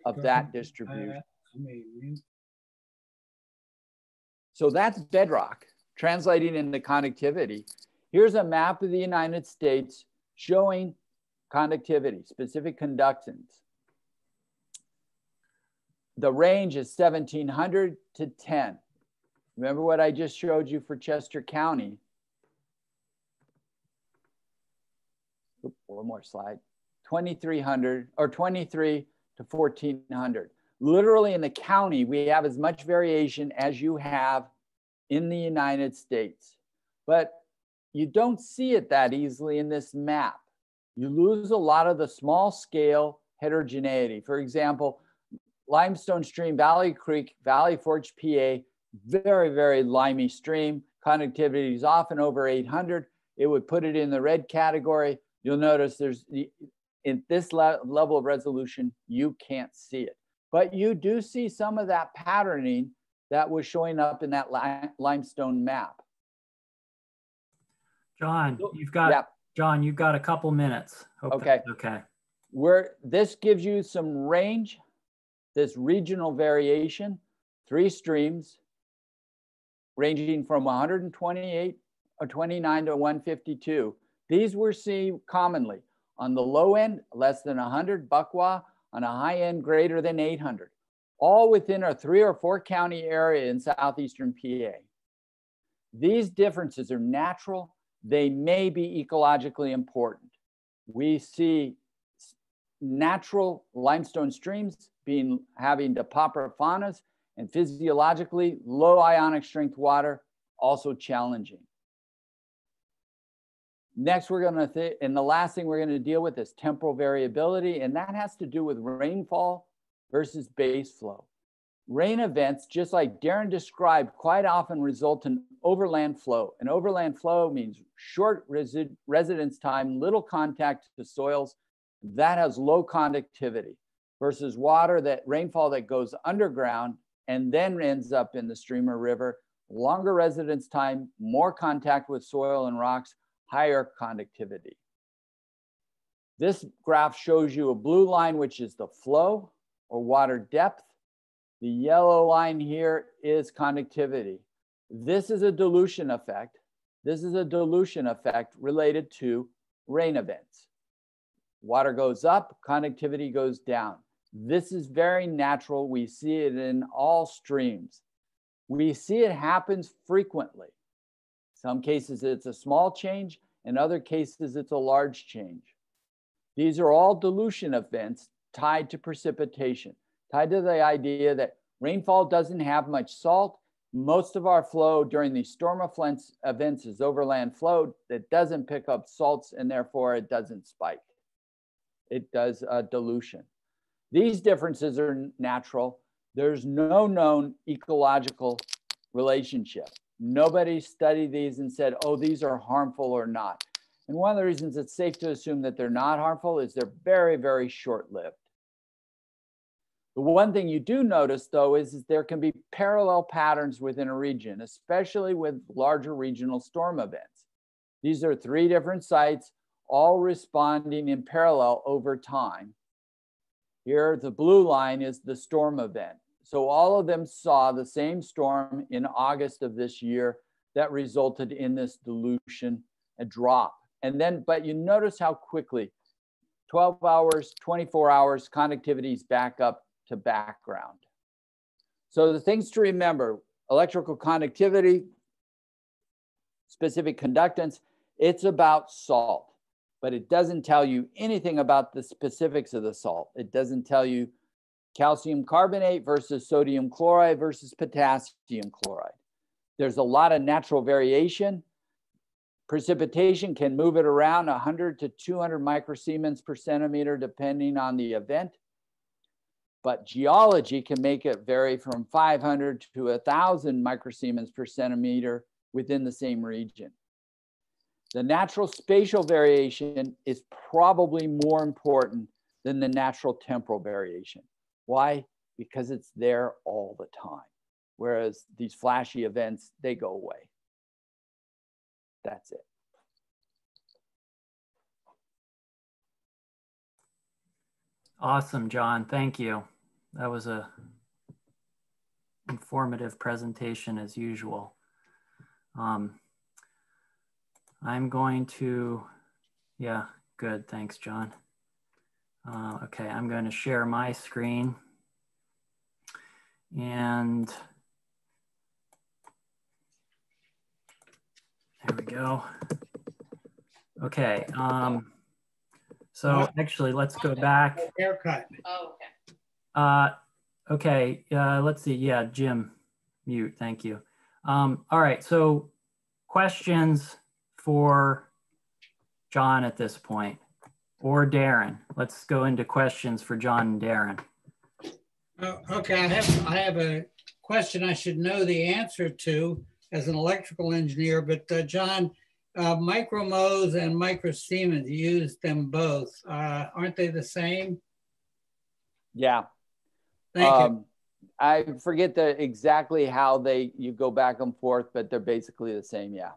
of that distribution. So that's bedrock, translating into conductivity. Here's a map of the United States showing conductivity, specific conductance. The range is 1700 to 10. Remember what I just showed you for Chester County. One more slide, 2,300 or 23 to 1,400. Literally in the county, we have as much variation as you have in the United States. But you don't see it that easily in this map. You lose a lot of the small scale heterogeneity. For example, Limestone Stream, Valley Creek, Valley Forge, PA, very, very limey stream. Conductivity is often over 800. It would put it in the red category you'll notice there's in this level of resolution, you can't see it. But you do see some of that patterning that was showing up in that limestone map. John, you've got yeah. John, you've got a couple minutes. Hope okay. Okay. Where this gives you some range, this regional variation, three streams ranging from 128 or uh, 29 to 152. These were seen commonly on the low end, less than 100 Buckwa, on a high end, greater than 800, all within a three or four county area in southeastern PA. These differences are natural. They may be ecologically important. We see natural limestone streams being having faunas and physiologically low ionic strength water also challenging. Next, we're going to, and the last thing we're going to deal with is temporal variability, and that has to do with rainfall versus base flow. Rain events, just like Darren described, quite often result in overland flow. And overland flow means short resi residence time, little contact to soils. That has low conductivity versus water that rainfall that goes underground and then ends up in the stream or river. Longer residence time, more contact with soil and rocks, higher conductivity. This graph shows you a blue line, which is the flow or water depth. The yellow line here is conductivity. This is a dilution effect. This is a dilution effect related to rain events. Water goes up, conductivity goes down. This is very natural. We see it in all streams. We see it happens frequently. Some cases it's a small change, in other cases it's a large change. These are all dilution events tied to precipitation, tied to the idea that rainfall doesn't have much salt. Most of our flow during these storm events is overland flow that doesn't pick up salts and therefore it doesn't spike. It does a dilution. These differences are natural. There's no known ecological relationship. Nobody studied these and said, oh, these are harmful or not. And one of the reasons it's safe to assume that they're not harmful is they're very, very short lived. The one thing you do notice, though, is, is there can be parallel patterns within a region, especially with larger regional storm events. These are three different sites, all responding in parallel over time. Here, the blue line is the storm event. So all of them saw the same storm in August of this year that resulted in this dilution, a drop. And then, but you notice how quickly 12 hours, 24 hours, conductivity is back up to background. So the things to remember, electrical conductivity, specific conductance, it's about salt but it doesn't tell you anything about the specifics of the salt. It doesn't tell you calcium carbonate versus sodium chloride versus potassium chloride. There's a lot of natural variation. Precipitation can move it around 100 to 200 microsiemens per centimeter, depending on the event. But geology can make it vary from 500 to 1,000 microsiemens per centimeter within the same region. The natural spatial variation is probably more important than the natural temporal variation. Why? Because it's there all the time. Whereas these flashy events, they go away. That's it. Awesome, John. Thank you. That was a informative presentation as usual. Um, I'm going to, yeah, good. Thanks, John. Uh, okay, I'm going to share my screen. And there we go. Okay. Um, so actually, let's go back. Haircut. Oh, okay. Uh, okay, uh, let's see. Yeah, Jim, mute. Thank you. Um, all right, so questions for John at this point or Darren? Let's go into questions for John and Darren. Uh, okay, I have I have a question I should know the answer to as an electrical engineer, but uh, John, uh, micromhos and microsiemens, you use them both. Uh, aren't they the same? Yeah. Thank um, you. I forget the exactly how they you go back and forth, but they're basically the same. Yeah.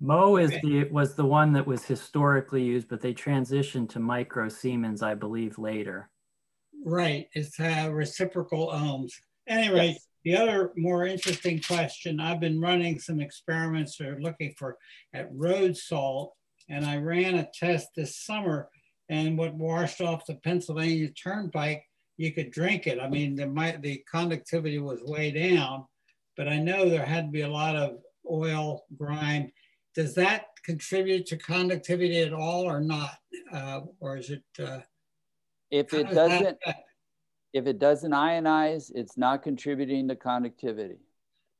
Mho is the was the one that was historically used, but they transitioned to micro Siemens, I believe, later. Right, it's uh, reciprocal ohms. Anyway, the other more interesting question, I've been running some experiments or looking for at road salt, and I ran a test this summer, and what washed off the Pennsylvania Turnpike, you could drink it. I mean, the, my, the conductivity was way down, but I know there had to be a lot of oil, grime, does that contribute to conductivity at all or not? Uh, or is it? Uh, if it doesn't, if it doesn't ionize, it's not contributing to conductivity.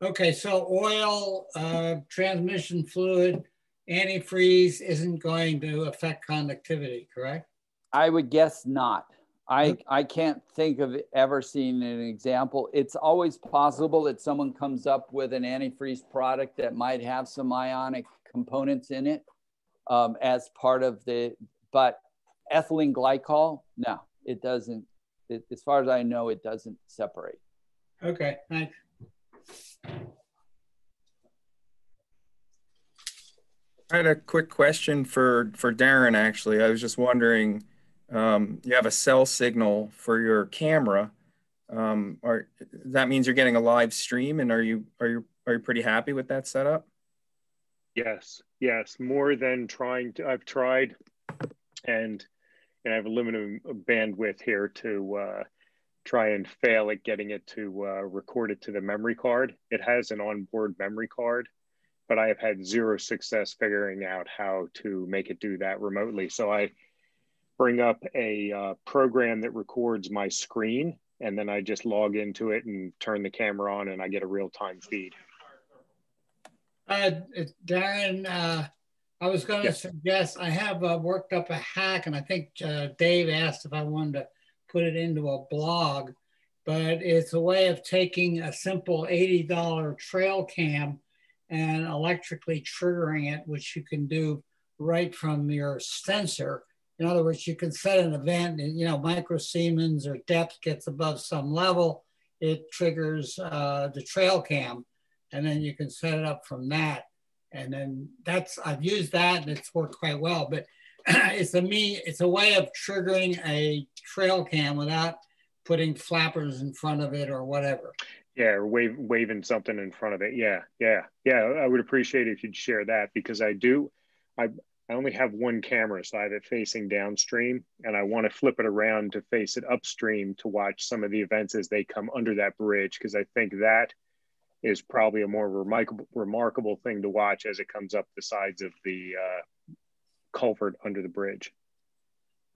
Okay, so oil, uh, transmission fluid, antifreeze isn't going to affect conductivity, correct? I would guess not. I, I can't think of ever seeing an example. It's always possible that someone comes up with an antifreeze product that might have some ionic components in it um, as part of the, but ethylene glycol, no, it doesn't. It, as far as I know, it doesn't separate. Okay, thanks. I had a quick question for for Darren. Actually, I was just wondering, um, you have a cell signal for your camera. Um, are that means you're getting a live stream, and are you are you are you pretty happy with that setup? Yes, yes, more than trying to. I've tried, and and I have a limited bandwidth here to uh, try and fail at getting it to uh, record it to the memory card. It has an onboard memory card, but I have had zero success figuring out how to make it do that remotely. So I bring up a uh, program that records my screen, and then I just log into it and turn the camera on, and I get a real time feed. Uh, Darren, uh, I was going to yes. suggest I have uh, worked up a hack, and I think uh, Dave asked if I wanted to put it into a blog, but it's a way of taking a simple $80 trail cam and electrically triggering it, which you can do right from your sensor. In other words, you can set an event, and, you know, micro Siemens or depth gets above some level, it triggers uh, the trail cam, and then you can set it up from that. And then that's, I've used that and it's worked quite well, but it's a me, it's a way of triggering a trail cam without putting flappers in front of it or whatever. Yeah, or wave, waving something in front of it. Yeah, yeah, yeah. I would appreciate if you'd share that because I do. I I only have one camera, so I have it facing downstream, and I want to flip it around to face it upstream to watch some of the events as they come under that bridge because I think that is probably a more remarkable remarkable thing to watch as it comes up the sides of the uh, culvert under the bridge.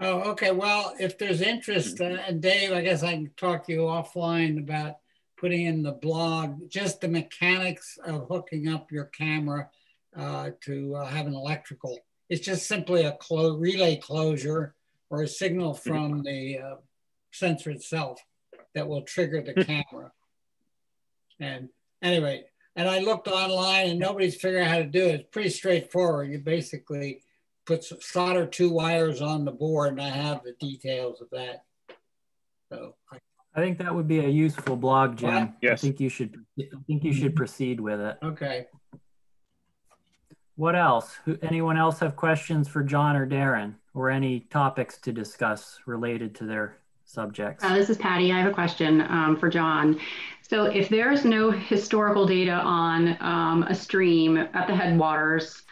Oh, okay. Well, if there's interest, uh, and Dave, I guess I can talk to you offline about putting in the blog just the mechanics of hooking up your camera uh, to uh, have an electrical. It's just simply a clo relay closure or a signal mm-hmm. from the uh, sensor itself that will trigger the camera. And anyway, and I looked online and nobody's figured out how to do it. It's pretty straightforward. You basically put solder two wires on the board and I have the details of that. So I, I think that would be a useful blog, Jim. Yes. I think you should I think you should proceed with it. Okay. What else? Who, anyone else have questions for John or Darren or any topics to discuss related to their subjects? Uh, this is Patty. I have a question um, for John. So if there's no historical data on um, a stream at the headwaters,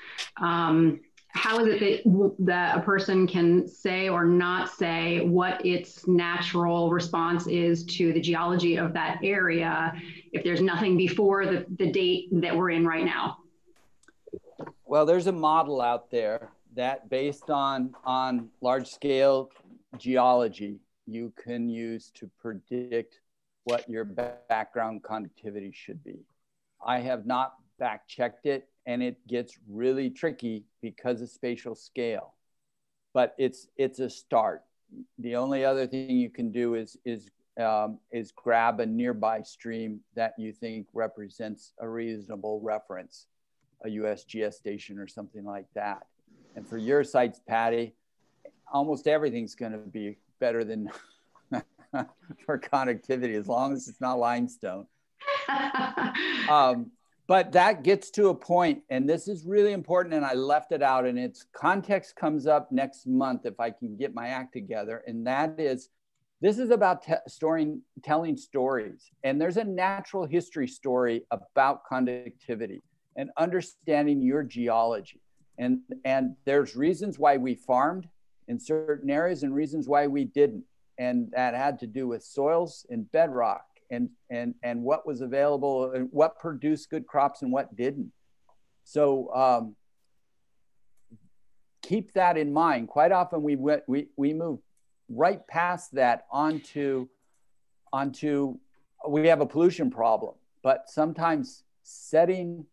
um, how is it that, that a person can say or not say what its natural response is to the geology of that area if there's nothing before the, the date that we're in right now? Well, there's a model out there that based on, on large scale geology, you can use to predict what your background conductivity should be. I have not back checked it and it gets really tricky because of spatial scale. But it's it's a start. The only other thing you can do is is um, is grab a nearby stream that you think represents a reasonable reference, a USGS station or something like that. And for your sites, Patty, almost everything's going to be better than for conductivity as long as it's not limestone. um, but that gets to a point, and this is really important, and I left it out, and its context comes up next month if I can get my act together, and that is this is about te- storing, telling stories. And there's a natural history story about conductivity and understanding your geology. And, and there's reasons why we farmed in certain areas and reasons why we didn't and that had to do with soils and bedrock and and and what was available and what produced good crops and what didn't. So um, keep that in mind. Quite often we went we we move right past that onto onto we have a pollution problem but sometimes setting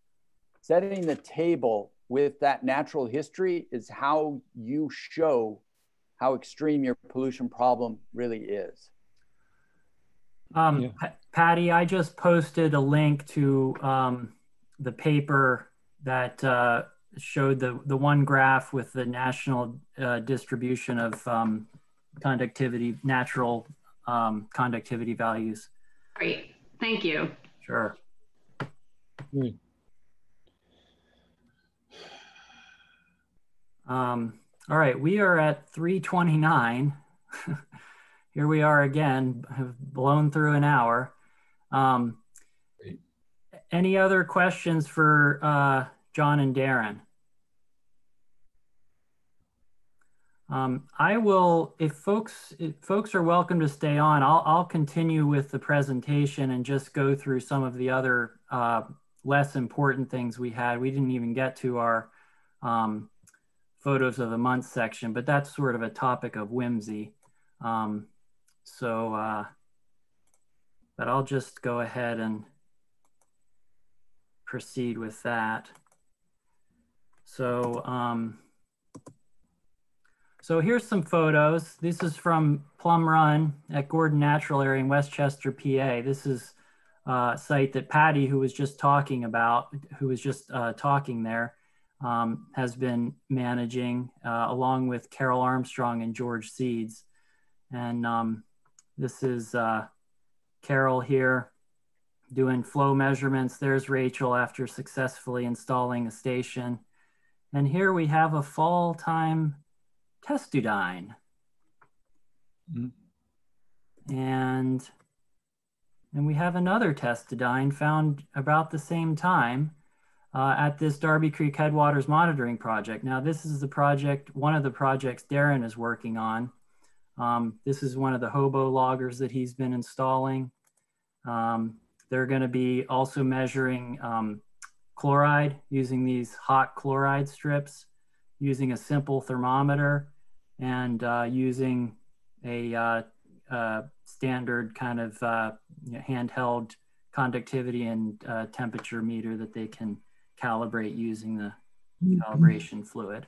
setting the table with that natural history is how you show how extreme your pollution problem really is. Um, yeah. Patty, I just posted a link to um, the paper that uh, showed the, the one graph with the national uh, distribution of um, conductivity, natural um, conductivity values. Great, thank you. Sure. Mm. Um, all right, we are at 329. Here we are again, have blown through an hour. Um, any other questions for uh, John and Darren? Um, I will, if folks, if folks are welcome to stay on, I'll, I'll continue with the presentation and just go through some of the other uh, less important things we had. We didn't even get to our um, photos of the month section, but that's sort of a topic of whimsy. Um, so, uh, but I'll just go ahead and proceed with that. So, um, so here's some photos. This is from Plum Run at Gordon Natural Area in West Chester, PA. This is a site that Patty, who was just talking about, who was just uh, talking there, um, has been managing uh, along with Carol Armstrong and George Seeds. And um, this is uh, Carol here doing flow measurements. There's Rachel after successfully installing a station. And here we have a fall time Testudine. Mm. And and we have another Testudine found about the same time uh, at this Darby Creek Headwaters Monitoring Project. Now, this is the project, one of the projects Darren is working on. Um, this is one of the hobo loggers that he's been installing. Um, they're going to be also measuring um, chloride using these Hach chloride strips, using a simple thermometer and uh, using a uh, uh, standard kind of uh, you know, handheld conductivity and uh, temperature meter that they can calibrate using the mm-hmm. calibration fluid.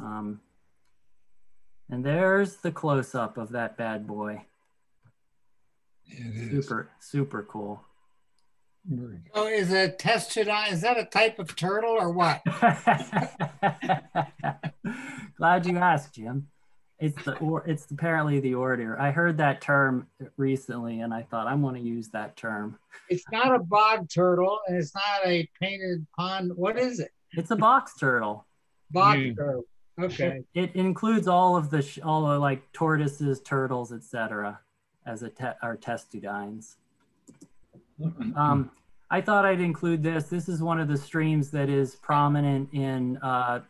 Um, and there's the close up of that bad boy. Super, super cool. Oh, is a testudine, is that a type of turtle or what? Glad you asked, Jim. It's the or it's apparently the order. I heard that term recently, and I thought I'm going to use that term. It's not a bog turtle, and it's not a painted pond. What is it? It's a box turtle. Box mm. turtle. Okay. It, it, includes all of the all the like tortoises, turtles, etc. as a te our testudines. Um, I thought I'd include this. This is one of the streams that is prominent in uh,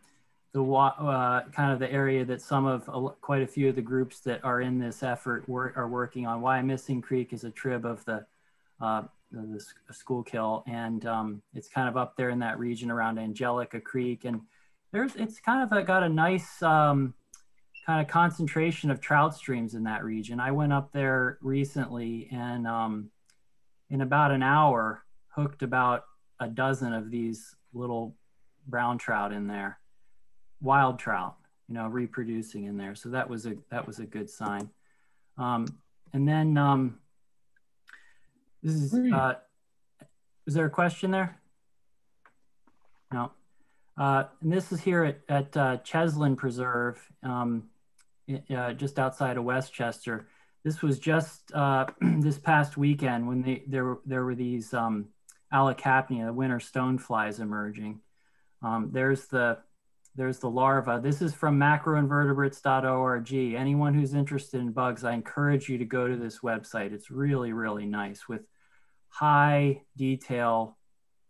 the uh, kind of the area that some of uh, quite a few of the groups that are in this effort work, are working on. Wyomissing Creek is a trib of the, uh, the Schuylkill, and um, it's kind of up there in that region around Angelica Creek, and there's it's kind of a, got a nice um, kind of concentration of trout streams in that region. I went up there recently, and um, in about an hour, hooked about a dozen of these little brown trout in there wild trout, you know, reproducing in there. So that was a that was a good sign. Um, and then um, this is uh, is there a question there? No. Uh, and this is here at, at uh, Cheslen Preserve, um, uh, just outside of West Chester. This was just uh, this past weekend when they, there, were, there were these um, Allocapnia, winter stoneflies emerging. Um, there's the there's the larva. This is from macroinvertebrates.org. Anyone who's interested in bugs, I encourage you to go to this website. It's really, really nice with high detail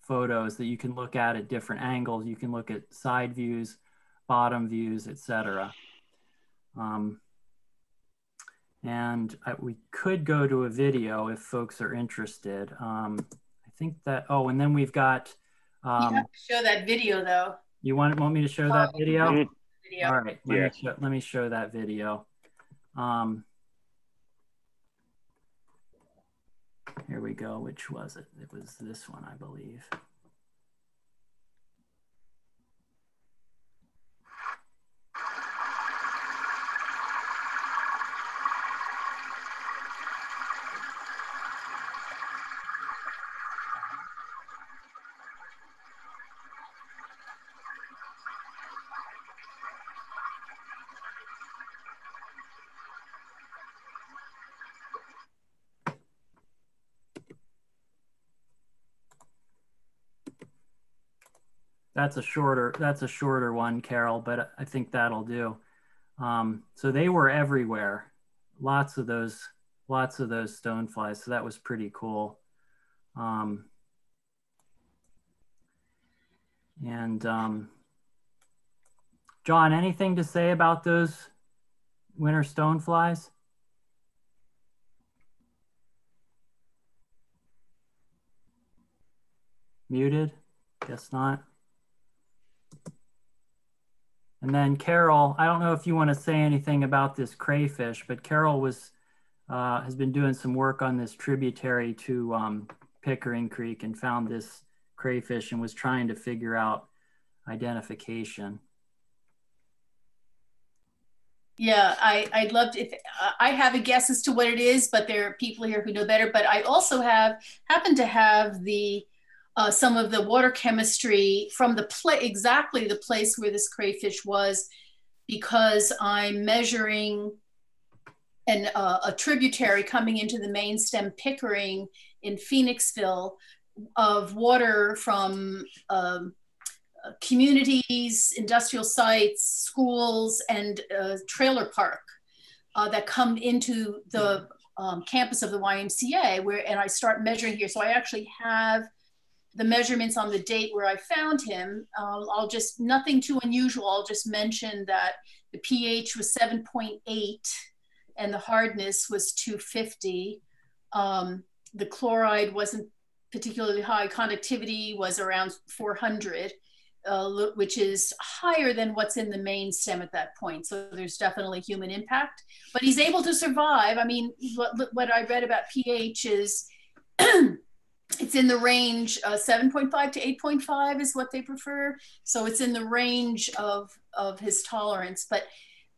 photos that you can look at at different angles. You can look at side views, bottom views, etc. Um, and I, we could go to a video if folks are interested. Um, I think that, oh, and then we've got. Um, you have to show that video though. You want want me to show that video? video. All right, let, yeah. me show, let me show that video. Um, here we go. Which was it? It was this one, I believe. That's a shorter, that's a shorter one, Carol, but I think that'll do. Um, so they were everywhere. Lots of those, lots of those stoneflies. So that was pretty cool. Um, and um, John, anything to say about those winter stoneflies? Muted? Guess not. And then Carol, I don't know if you want to say anything about this crayfish, but Carol was uh, has been doing some work on this tributary to um, Pickering Creek and found this crayfish and was trying to figure out identification. Yeah, I, I'd love to, if, I have a guess as to what it is, but there are people here who know better. But I also have, happen to have the, uh, some of the water chemistry from the play, exactly the place where this crayfish was, because I'm measuring an, uh, a tributary coming into the main stem Pickering in Phoenixville of water from um, communities, industrial sites, schools, and uh, trailer park uh, that come into the um, campus of the YMCA. Where and I start measuring here, so I actually have the measurements on the date where I found him. Um, I'll just nothing too unusual. I'll just mention that the pH was 7.8 and the hardness was 250. Um, the chloride wasn't particularly high. Conductivity was around 400, uh, which is higher than what's in the main stem at that point. So there's definitely human impact, but he's able to survive. I mean, what, what I read about pH is it's in the range uh, 7.5 to 8.5 is what they prefer. So it's in the range of, of his tolerance. But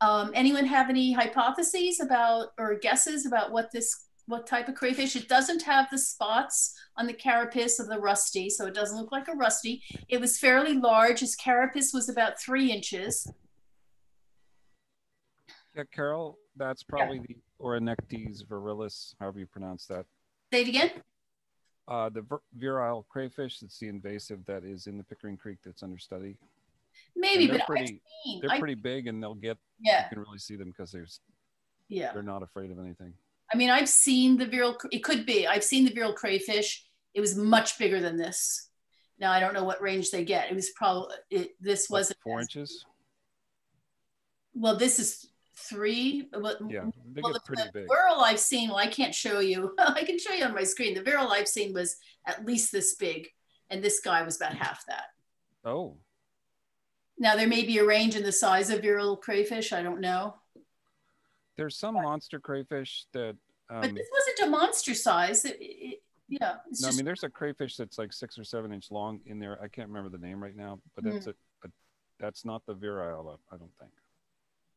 um, anyone have any hypotheses about or guesses about what this what type of crayfish? It doesn't have the spots on the carapace of the rusty, so it doesn't look like a rusty. It was fairly large. His carapace was about three inches. Yeah, Carol, that's probably yeah. the Orconectes virilis, however you pronounce that. Say it again. Uh, the virile crayfish that's the invasive that is in the Pickering Creek that's under study. Maybe, but pretty, they're I, pretty big and they'll get, yeah. you can really see them because there's, yeah, they're not afraid of anything. I mean, I've seen the virile, it could be, I've seen the virile crayfish. It was much bigger than this. Now, I don't know what range they get. It was probably, it, this like wasn't. Four inches? Well, this is three. Well, yeah, well, get pretty the big. virile I've seen, well, I can't show you. I can show you on my screen. The virile I've seen was at least this big. And this guy was about half that. Oh. Now, there may be a range in the size of virile crayfish. I don't know. There's some monster crayfish that. Um, but this wasn't a monster size. It, it, yeah. no, just... I mean, there's a crayfish that's like six or seven inch long in there. I can't remember the name right now, but that's mm. a, a, that's not the virile. I don't think.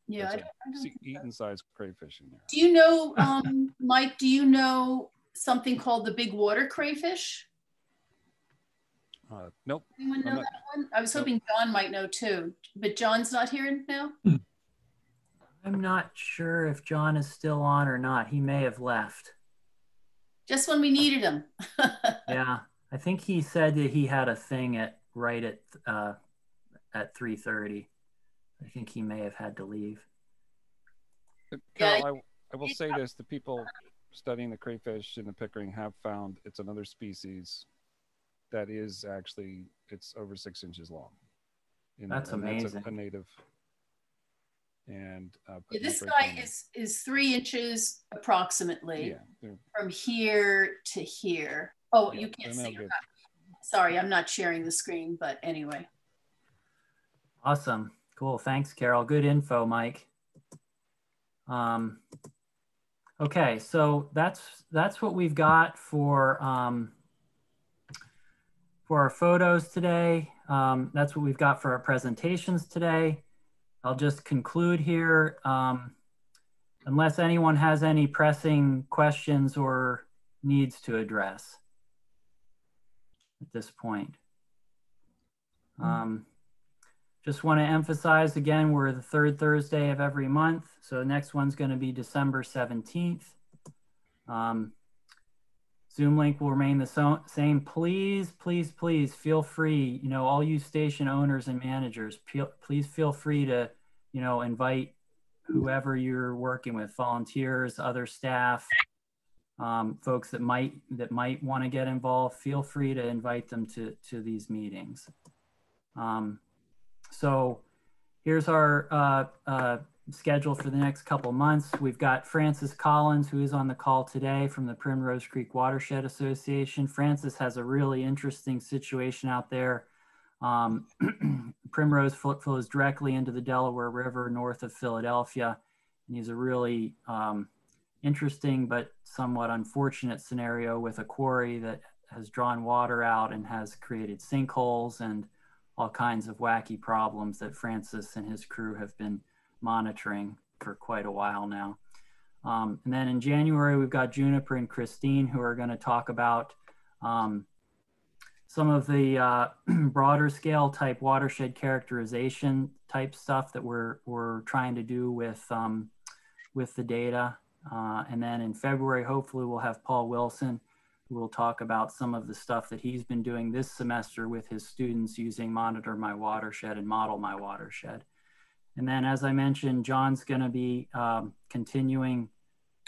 Yeah, I don't, I don't eaten sized crayfish in there. Do you know, um, Mike? Do you know something called the big water crayfish? Uh, nope. Anyone know not, that one? I was hoping nope. John might know too, but John's not here now. I'm not sure if John is still on or not. He may have left. Just when we needed him. yeah, I think he said that he had a thing at right at uh, at 3:30. I think he may have had to leave. Carol, yeah, I, I will say this: the people studying the crayfish in the Pickering have found it's another species that is actually it's over six inches long. that's and amazing. That's a, a native. And uh, yeah, this guy is is three inches approximately yeah, from here to here. Oh, yeah, you can't see. Sorry, I'm not sharing the screen, but anyway. Awesome. Cool. Thanks, Carol. Good info, Mike. Um, okay, so that's that's what we've got for um, for our photos today. Um, that's what we've got for our presentations today. I'll just conclude here. Um, unless anyone has any pressing questions or needs to address at this point. Um, just want to emphasize again, we're the third Thursday of every month. So the next one's going to be December 17th. Um, Zoom link will remain the so same. Please, please, please feel free, you know, all you station owners and managers, please feel free to, you know, invite whoever you're working with, volunteers, other staff, um, folks that might that might want to get involved. Feel free to invite them to to these meetings. Um, so here's our uh, uh, schedule for the next couple months. We've got Francis Collins, who is on the call today from the Primrose Creek Watershed Association. Francis has a really interesting situation out there. Um, Primrose flows directly into the Delaware River north of Philadelphia. And he's a really um, interesting but somewhat unfortunate scenario with a quarry that has drawn water out and has created sinkholes and all kinds of wacky problems that Francis and his crew have been monitoring for quite a while now. Um, and then in January, we've got Juniper and Christine who are going to talk about um, some of the uh, broader scale type watershed characterization type stuff that we're, we're trying to do with, um, with the data. Uh, and then in February, hopefully we'll have Paul Wilson will talk about some of the stuff that he's been doing this semester with his students using Monitor My Watershed and Model My Watershed. And then, as I mentioned, John's going to be um, continuing.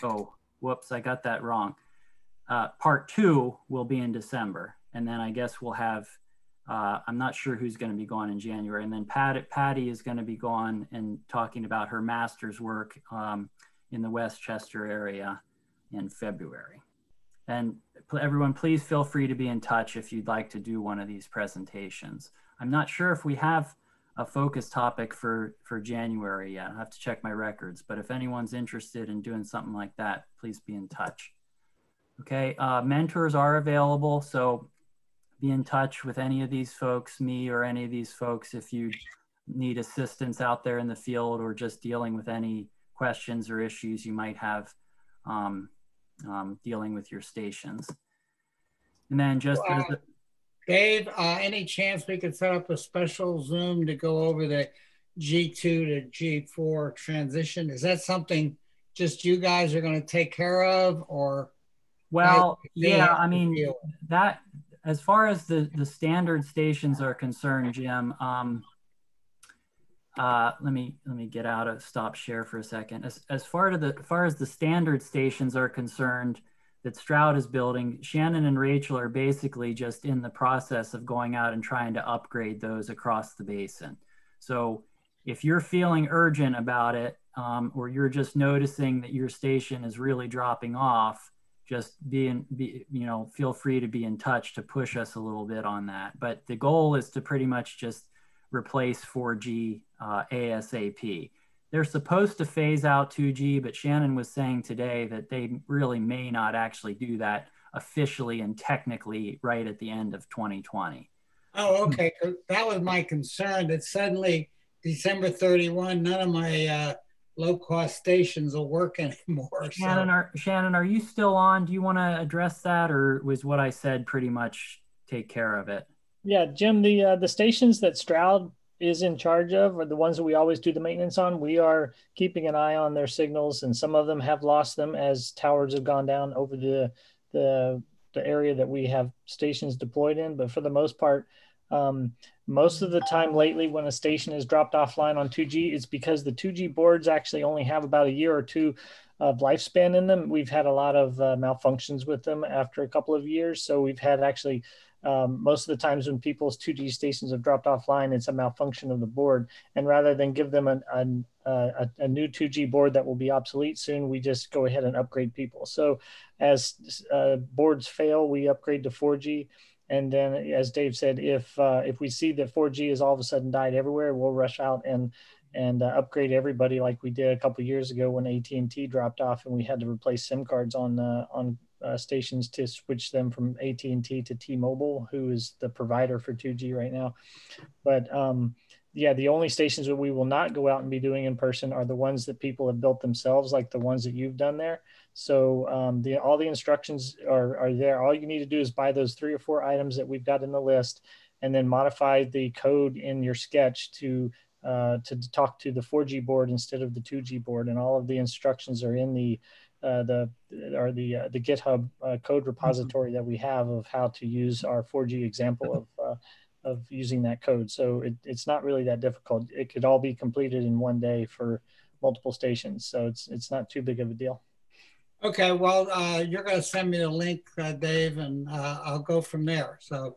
Oh, whoops, I got that wrong. Uh, part two will be in December. And then I guess we'll have, uh, I'm not sure who's going to be gone in January. And then Pat, Patty is going to be gone and talking about her master's work um, in the West Chester area in February. And everyone, please feel free to be in touch if you'd like to do one of these presentations. I'm not sure if we have a focus topic for, for January yet. I have to check my records, but if anyone's interested in doing something like that, please be in touch. Okay, uh, mentors are available, so be in touch with any of these folks, me or any of these folks if you need assistance out there in the field or just dealing with any questions or issues you might have um, um, dealing with your stations. And then just uh, Dave, uh, any chance we could set up a special Zoom to go over the G2 to G4 transition? Is that something just you guys are going to take care of or? Well, yeah, I mean, that as far as the, the standard stations are concerned, Jim, um, uh, let me let me get out of stop share for a second. As, as far to the as far as the standard stations are concerned, that Stroud is building, Shannon and Rachel are basically just in the process of going out and trying to upgrade those across the basin. So if you're feeling urgent about it, um, or you're just noticing that your station is really dropping off, just being, be, you know, feel free to be in touch to push us a little bit on that. But the goal is to pretty much just replace 4G uh, ASAP. They're supposed to phase out 2G, but Shannon was saying today that they really may not actually do that officially and technically right at the end of 2020. Oh, okay. That was my concern that suddenly December 31, none of my uh, low cost stations will work anymore. Shannon, so. are, Shannon, are you still on? Do you want to address that or was what I said pretty much take care of it? Yeah, Jim, the uh, the stations that Stroud is in charge of are the ones that we always do the maintenance on. We are keeping an eye on their signals, and some of them have lost them as towers have gone down over the the the area that we have stations deployed in. But for the most part, um, most of the time lately, when a station is dropped offline on 2G, it's because the 2G boards actually only have about a year or two of lifespan in them. We've had a lot of uh, malfunctions with them after a couple of years, so we've had actually um, most of the times when people's 2G stations have dropped offline, it's a malfunction of the board. And rather than give them an, an, uh, a, a, new 2G board that will be obsolete soon, we just go ahead and upgrade people. So as uh, boards fail, we upgrade to 4G. And then, as Dave said, if uh, if we see that 4G has all of a sudden died everywhere, we'll rush out and and uh, upgrade everybody like we did a couple years ago when AT&T dropped off and we had to replace SIM cards on uh, on uh, stations to switch them from AT&T to T-Mobile, who is the provider for 2G right now. But um, yeah, the only stations that we will not go out and be doing in person are the ones that people have built themselves, like the ones that you've done there. So um, the, all the instructions are, are there. All you need to do is buy those three or four items that we've got in the list and then modify the code in your sketch to uh, to talk to the 4G board instead of the 2G board. And all of the instructions are in the uh, the or the uh, the GitHub uh, code mm-hmm. repository that we have of how to use our 4G example of uh, of using that code. So it, it's not really that difficult. It could all be completed in one day for multiple stations. So it's it's not too big of a deal. Okay, well, uh, you're going to send me the link, uh, Dave, and I'll go from there. So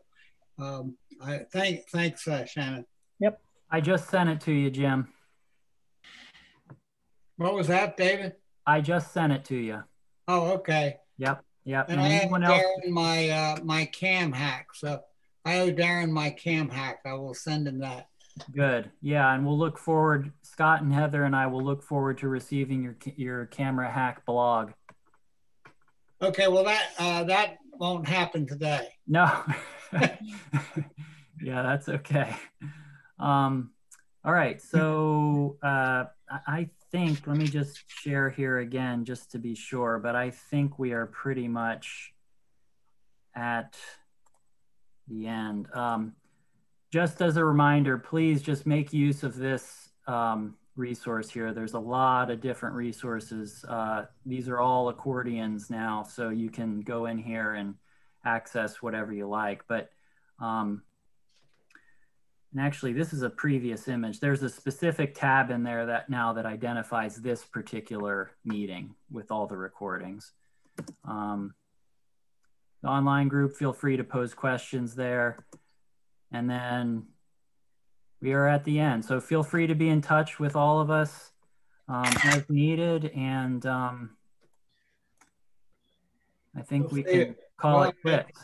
um, I thank thanks, Shannon. Yep. I just sent it to you, Jim. What was that, David? I just sent it to you. Oh, okay. Yep, yep. And I have Darren my, uh, my cam hack, so I owe Darren my cam hack. I will send him that. Good. Yeah, and we'll look forward. Scott and Heather and I will look forward to receiving your your camera hack blog. Okay, well that uh, that won't happen today. No. yeah, that's okay. Um, all right, so uh, I think let me just share here again just to be sure, but I think we are pretty much at the end. Um, just as a reminder, please just make use of this um, resource here. There's a lot of different resources. Uh, these are all accordions now, so you can go in here and access whatever you like. But um, and actually, this is a previous image. There's a specific tab in there that now that identifies this particular meeting with all the recordings. Um, the online group, feel free to pose questions there. And then we are at the end. So feel free to be in touch with all of us um, as needed. And um, I think we can call it quits.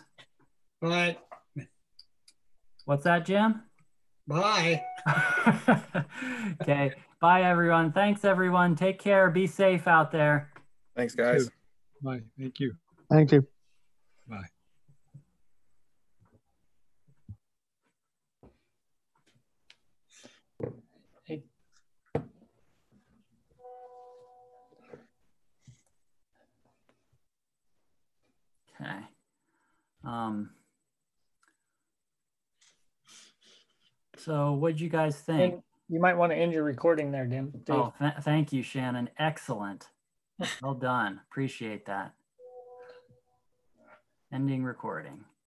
Bye. What's that, Jim? Bye. okay. Bye, everyone. Thanks, everyone. Take care. Be safe out there. Thanks, guys. Bye. Thank you. Thank you. Bye. Okay. Um, so what did you guys think? And you might want to end your recording there, Dim. Dave. Oh, th thank you, Shannon. Excellent. well done. Appreciate that. Ending recording.